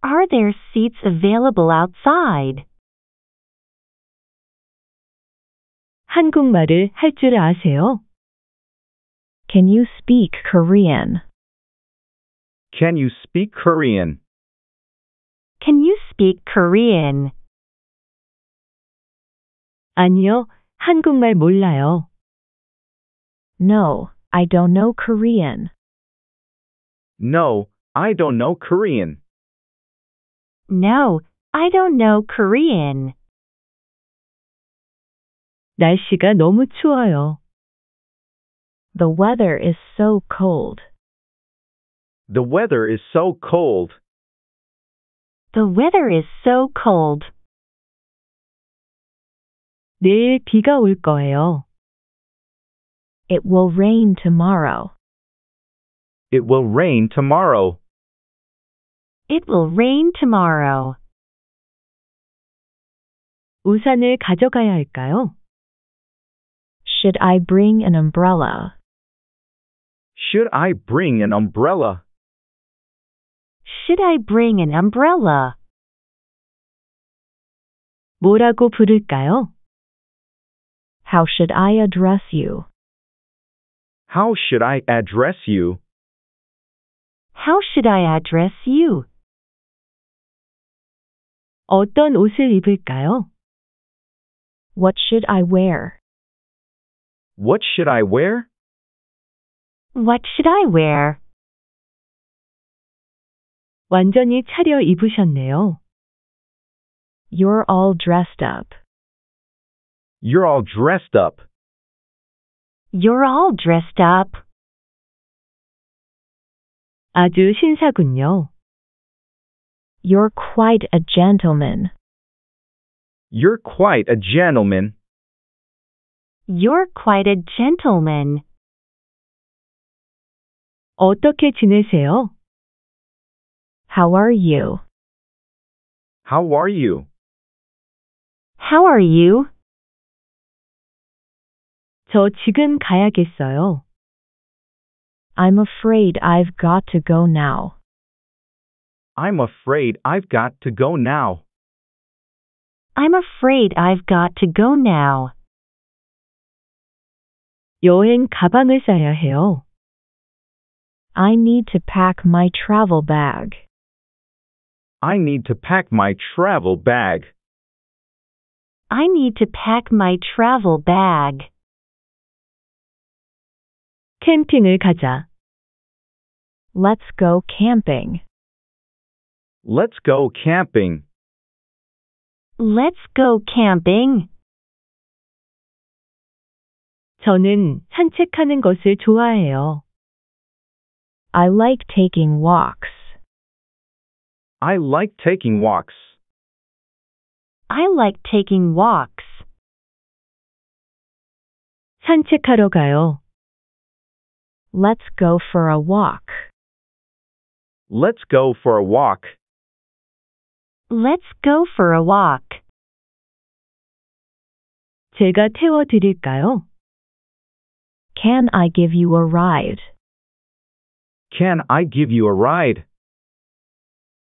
Are there seats available outside?
한국말을 할 줄 아세요?
Can you speak Korean?
Can you speak Korean?
Can you speak Korean?
아니요, 한국말 몰라요.
No, I don't know Korean.
No, I don't know Korean.
No, I don't know Korean.
날씨가 너무 추워요.
The weather is so cold.
The weather is so cold.
The weather is so cold.
내일 비가 올 거예요.
It will rain tomorrow.
It will rain tomorrow.
It will rain tomorrow.
우산을 가져가야 할까요?
Should I bring an umbrella?
Should I bring an umbrella?
Should I bring an umbrella?
뭐라고 부를까요?
How should I address you?
How should I address you?
How should I address you?
어떤 옷을 입을까요?
What should I wear?
What should I wear?
What should I wear?
완전히 차려 입으셨네요.
You're all dressed up.
You're all dressed up.
You're all dressed up.
아주 신사군요.
You're quite a gentleman.
You're quite a gentleman.
You're quite a gentleman.
어떻게 지내세요?
How are you?
How are you?
How are you?
저 지금 가야겠어요.
I'm afraid I've got to go now.
I'm afraid I've got to go now.
I'm afraid I've got to go now.
여행 가방을 싸야 해요.
I need to pack my travel bag.
I need to pack my travel bag.
I need to pack my travel bag.
캠핑을 가자.
Let's go camping.
Let's go camping.
Let's go camping.
저는 산책하는 것을 좋아해요.
I like taking walks.
I like taking walks.
I like taking walks.
산책하러 가요.
Let's go for a walk.
Let's go for a walk.
Let's go for a walk.
제가 태워 드릴까요?
Can I give you a ride?
Can I give you a ride?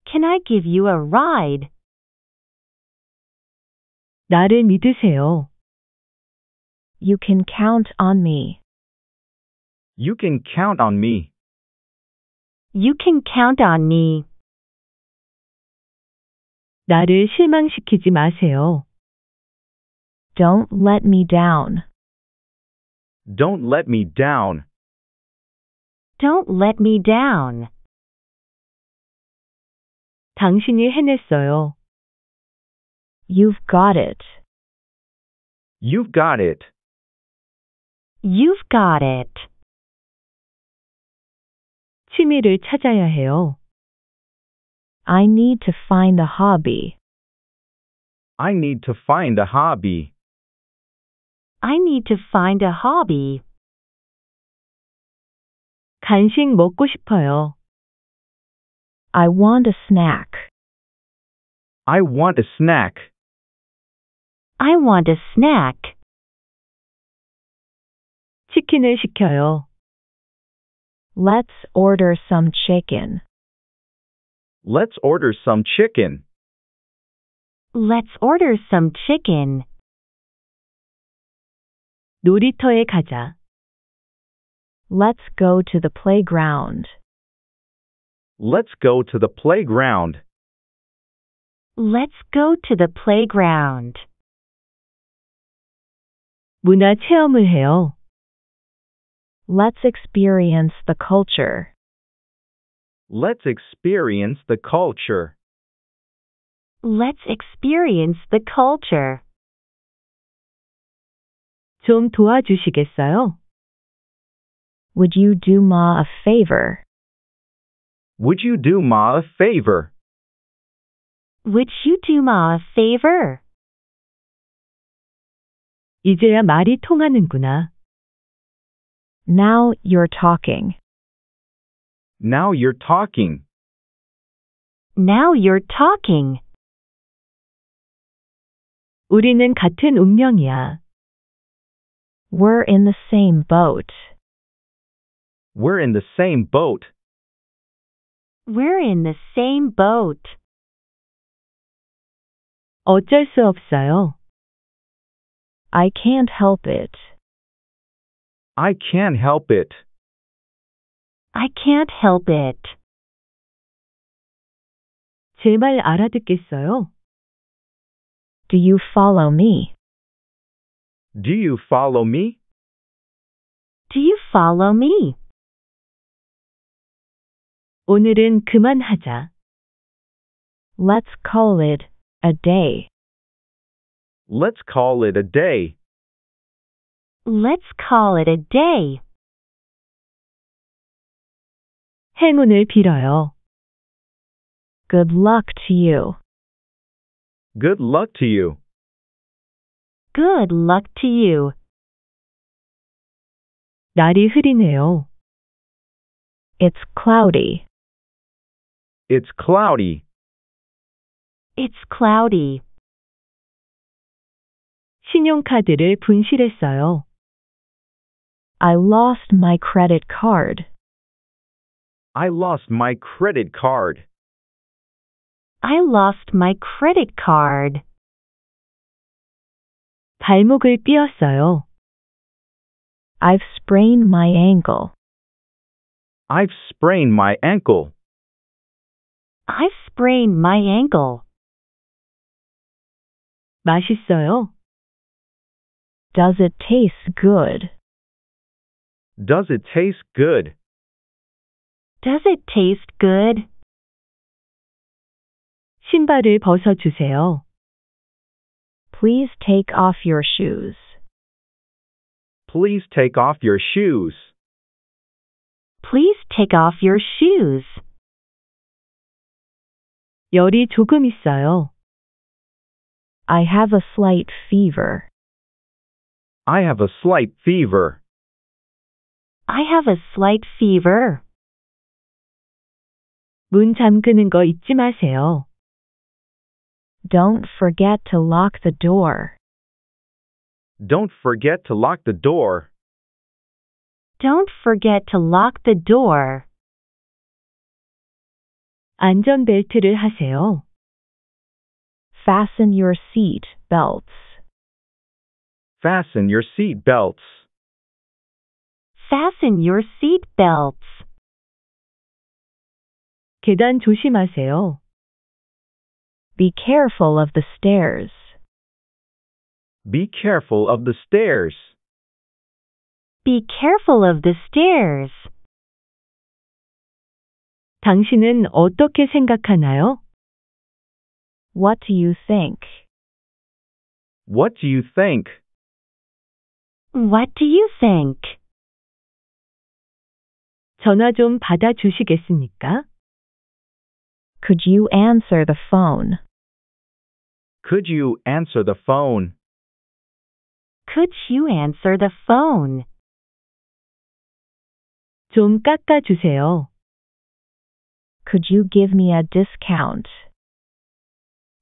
Can I give you a ride?
나를 믿으세요.
You can count on me.
You can count on me.
You can count on me.
나를 실망시키지 마세요.
Don't let me down.
Don't let me down.
Don't let me down.
당신이 해냈어요.
You've got it.
You've got it.
You've got it.
취미를 찾아야 해요.
I need to find a hobby.
I need to find a hobby.
I need to find a hobby.
간식 먹고 싶어요.
I want a snack.
I want a snack.
I want a snack.
치킨을 시켜요.
Let's order some chicken.
Let's order some chicken.
Let's order some chicken.
놀이터에 가자.
Let's go to the playground.
Let's go to the playground.
Let's go to the playground.
문화 체험을 해요.
Let's experience the culture.
Let's experience the culture.
Let's experience the culture.
좀 도와주시겠어요?
Would you do Ma a favor?
Would you do Ma a favor?
Would you do Ma a favor?
이제야 말이 통하는구나.
Now you're talking.
Now you're talking.
Now you're talking.
우리는 같은 운명이야.
We're in the same boat.
We're in the same boat.
We're in the same boat.
어쩔 수 없어요.
I can't help it.
I can't help it.
I can't help it.
제 말 알아듣겠어요?
Do you follow me?
Do you follow me?
Do you follow me?
오늘은 그만하자.
Let's call it a day.
Let's call it a day.
Let's call it a day.
행운을 빌어요.
Good luck to you.
Good luck to you.
Good luck to you.
날이 흐리네요.
It's cloudy.
It's cloudy.
It's cloudy.
신용카드를 분실했어요.
I lost my credit card.
I lost my credit card.
I lost my credit card.
발목을 삐었어요.
I've sprained my ankle.
I've sprained my ankle.
I've sprained my ankle.
맛있어요.
Does it taste good?
Does it taste good?
Does it taste good?
신발을 벗어주세요.
Please take off your shoes.
Please take off your shoes.
Please take off your shoes.
열이 조금 있어요.
I have a slight fever.
I have a slight fever.
I have a slight fever.
문 잠그는 거 잊지 마세요.
Don't forget to lock the door.
Don't forget to lock the door.
Don't forget to lock the door.
안전벨트를 하세요.
Fasten your seat belts.
Fasten your seat belts.
Fasten your seat belts.
계단 조심하세요.
Be careful of the stairs.
Be careful of the stairs.
Be careful of the stairs.
당신은 어떻게 생각하나요?
What do you think?
What do you think?
What do you think?
전화 좀 받아 주시겠습니까?
Could you answer the phone?
Could you answer the phone?
Could you answer the phone?
좀 깎아 주세요.
Could you give me a discount?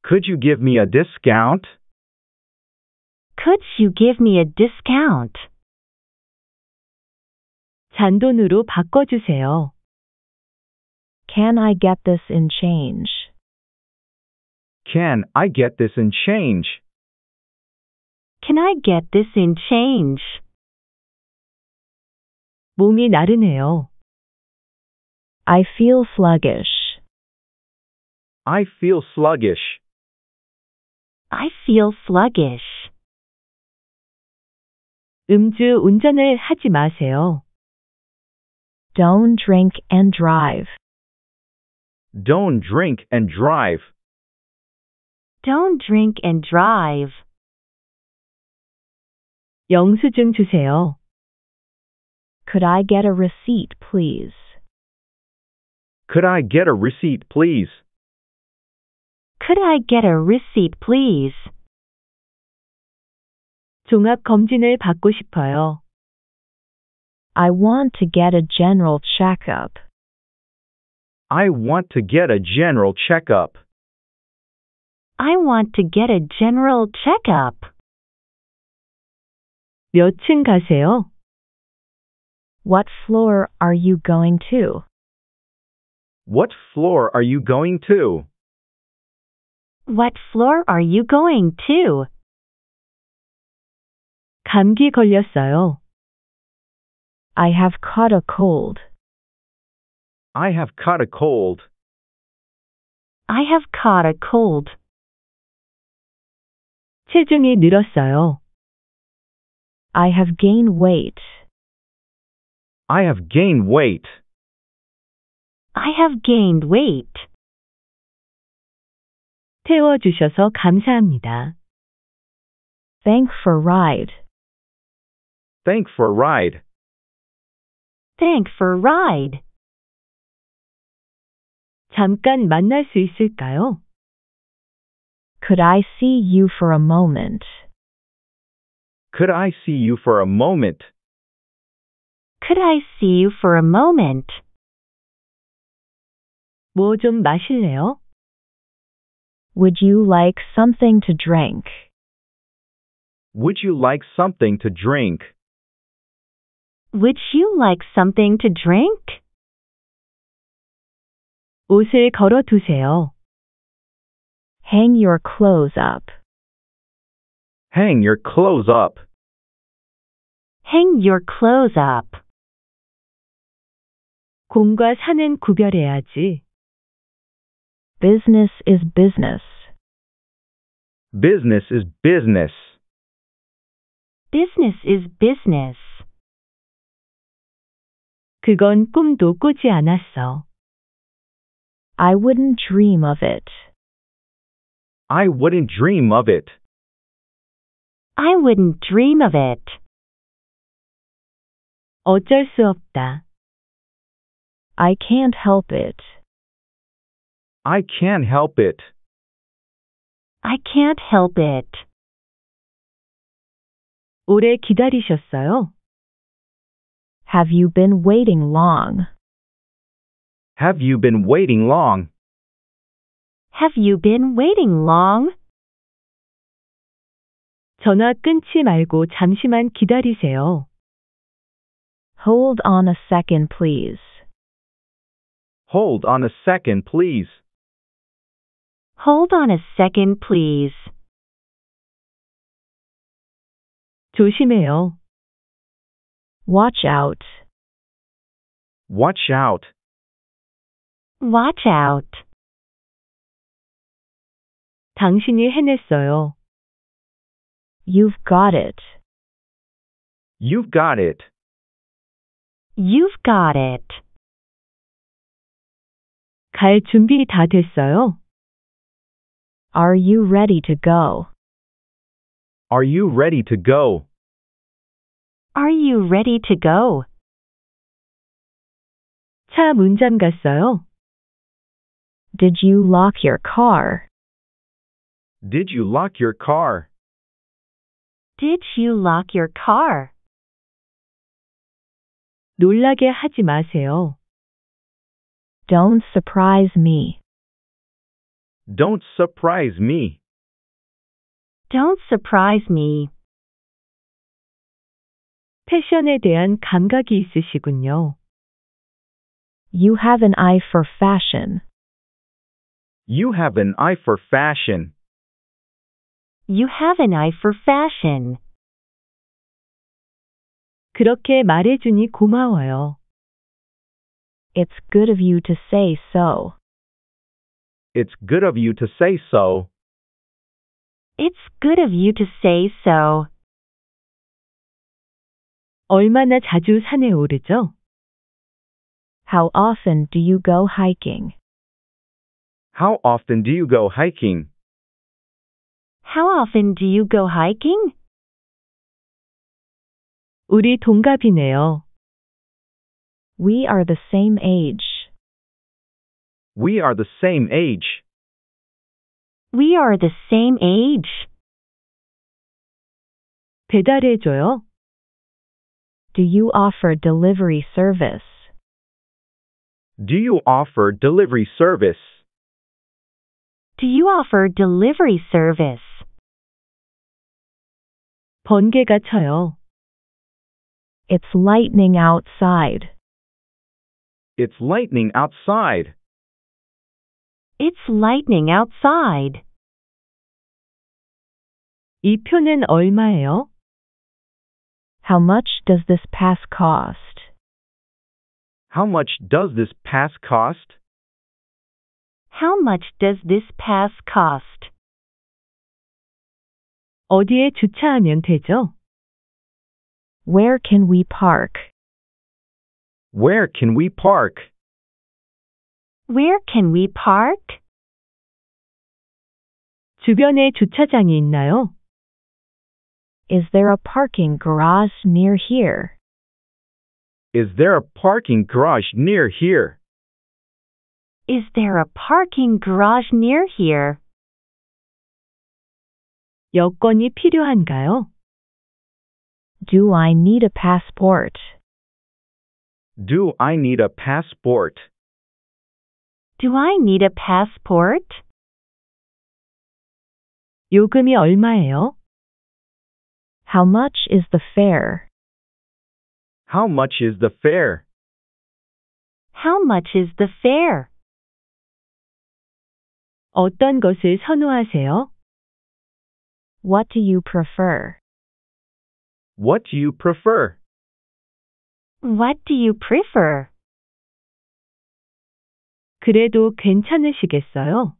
Could you give me a discount?
Could you give me a discount?
잔돈으로 바꿔 주세요.
Can I get this in change?
Can I get this in change?
Can I get this in change?
몸이 나른해요.
I feel sluggish.
I feel sluggish.
I feel sluggish.
음주 운전을 하지 마세요.
Don't drink and drive.
Don't drink and drive.
Don't drink and drive.
영수증 주세요.
Could I get a receipt, please?
Could I get a receipt, please?
Could I get a receipt, please?
종합 검진을 받고 싶어요.
I want to get a general checkup.
I want to get a general checkup.
I want to get a general checkup.
몇 층 가세요?
What floor are you going to?
What floor are you going to?
What floor are you going to?
감기 걸렸어요.
I have caught a cold.
I have caught a cold.
I have caught a cold.
체중이 늘었어요.
I have gained weight.
I have gained weight.
I have gained weight.
태워주셔서 감사합니다.
Thank for ride.
Thank for a ride.
Thank for ride.
잠깐 만날 수 있을까요?
Could I see you for a moment?
Could I see you for a moment?
Could I see you for a moment?
뭐 좀 마실래요?
Would you like something to drink?
Would you like something to drink?
Would you like something to drink?
옷을 걸어 두세요.
Hang your clothes up.
Hang your clothes up.
Hang your clothes up.
공과 사는 구별해야지.
Business is business.
Business is business.
Business is business.
그건 꿈도 꾸지 않았어.
I wouldn't dream of it.
I wouldn't dream of it.
I wouldn't dream of it.
어쩔 수 없다.
I can't help it.
I can't help it.
I can't help it.
오래 기다리셨어요?
Have you been waiting long?
Have you been waiting long?
Have you been waiting long?
전화 끊지 말고 잠시만 기다리세요.
Hold on a second, please.
Hold on a second, please.
Hold on a second, please.
조심해요.
Watch out.
Watch out.
Watch out.
당신이 해냈어요.
You've got it.
You've got it.
You've got it.
갈 준비 다 됐어요.
Are you ready to go?
Are you ready to go?
Are you ready to go?
차 문 잠갔어요.
Did you lock your car?
Did you lock your car?
Did you lock your car?
놀라게 하지 마세요.
Don't surprise me.
Don't surprise me.
Don't surprise me.
패션에 대한 감각이 있으시군요.
You have an eye for fashion.
You have an eye for fashion.
You have an eye for fashion.
그렇게 말해주니 고마워요.
It's good of you to say so.
It's good of you to say so.
It's good of you to say so.
얼마나 자주 산에 오르죠?
How often do you go hiking?
How often do you go hiking?
How often do you go hiking?
우리 동갑이네요.
We are the same age.
We are the same age.
We are the same age.
배달해줘요.
Do you offer delivery service?
Do you offer delivery service?
Do you offer delivery service?
번개가 쳐요.
It's lightning outside.
It's lightning outside.
It's lightning outside.
이 표는 얼마예요?
How much does this pass cost?
How much does this pass cost?
How much does this pass cost?
어디에 주차하면 되죠?
Where can we park?
Where can we park?
Where can we park?
주변에 주차장이 있나요?
Is there a parking garage near here?
Is there a parking garage near here?
Is there a parking garage near here?
여권이 필요한가요?
Do I need a passport?
Do I need a passport?
Do I need a passport?
요금이 얼마예요?
How much is the fare?
How much is the fare?
How much is the fare?
어떤 것을 선호하세요?
What do you prefer?
What do you prefer?
What do you prefer?
그래도 괜찮으시겠어요?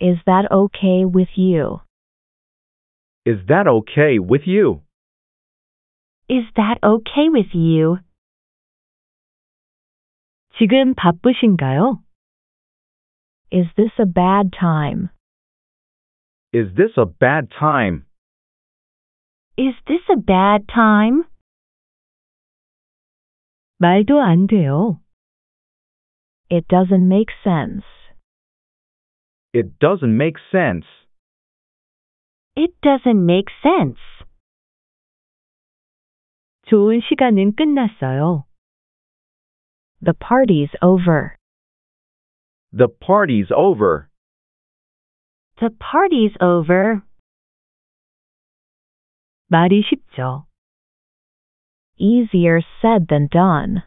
Is that okay with you?
Is that okay with you?
Is that okay with you?
지금 바쁘신가요?
Is this a bad time?
Is this a bad time?
Is this a bad time?
말도 안 돼요.
It doesn't make sense.
It doesn't make sense.
It doesn't make sense.
좋은 시간은 끝났어요.
The party's over.
The party's over.
The party's over.
말이 쉽죠.
Easier said than done.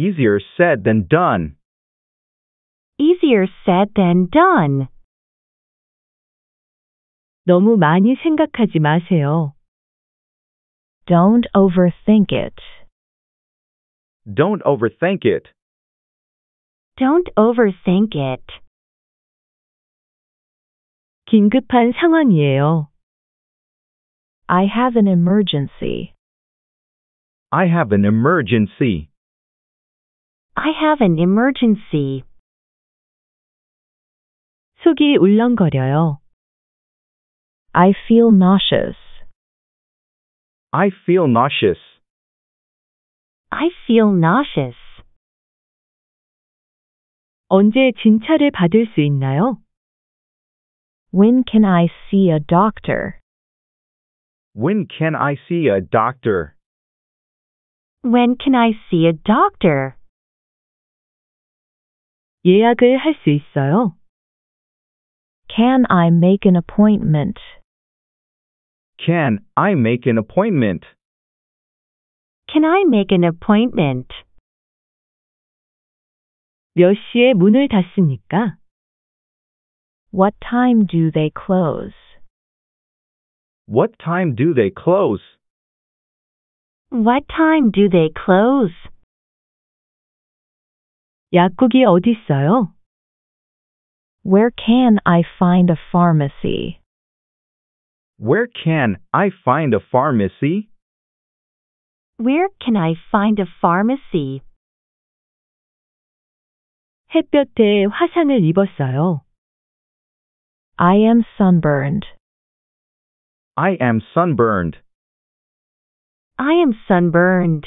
Easier said than done.
Easier said than done.
너무 많이 생각하지 마세요.
Don't overthink it.
Don't overthink it.
Don't overthink it.
긴급한 상황이에요.
I have an emergency.
I have an emergency.
I have an emergency.
속이 울렁거려요.
I feel nauseous.
I feel nauseous.
I feel nauseous.
언제 진찰을 받을 수 있나요?
When can I see a doctor?
When can I see a doctor?
When can I see a doctor?
예약을 할 수 있어요.
Can I make an appointment?
Can I make an appointment?
Can I make an appointment?
몇 시에 문을 닫습니까?
What time do they close?
What time do they close?
What time do they close?
약국이 어디 있어요?
Where can I find a pharmacy?
Where can I find a pharmacy?
Where can I find a pharmacy?
햇볕에 화상을 입었어요.
I am sunburned.
I am sunburned.
I am sunburned.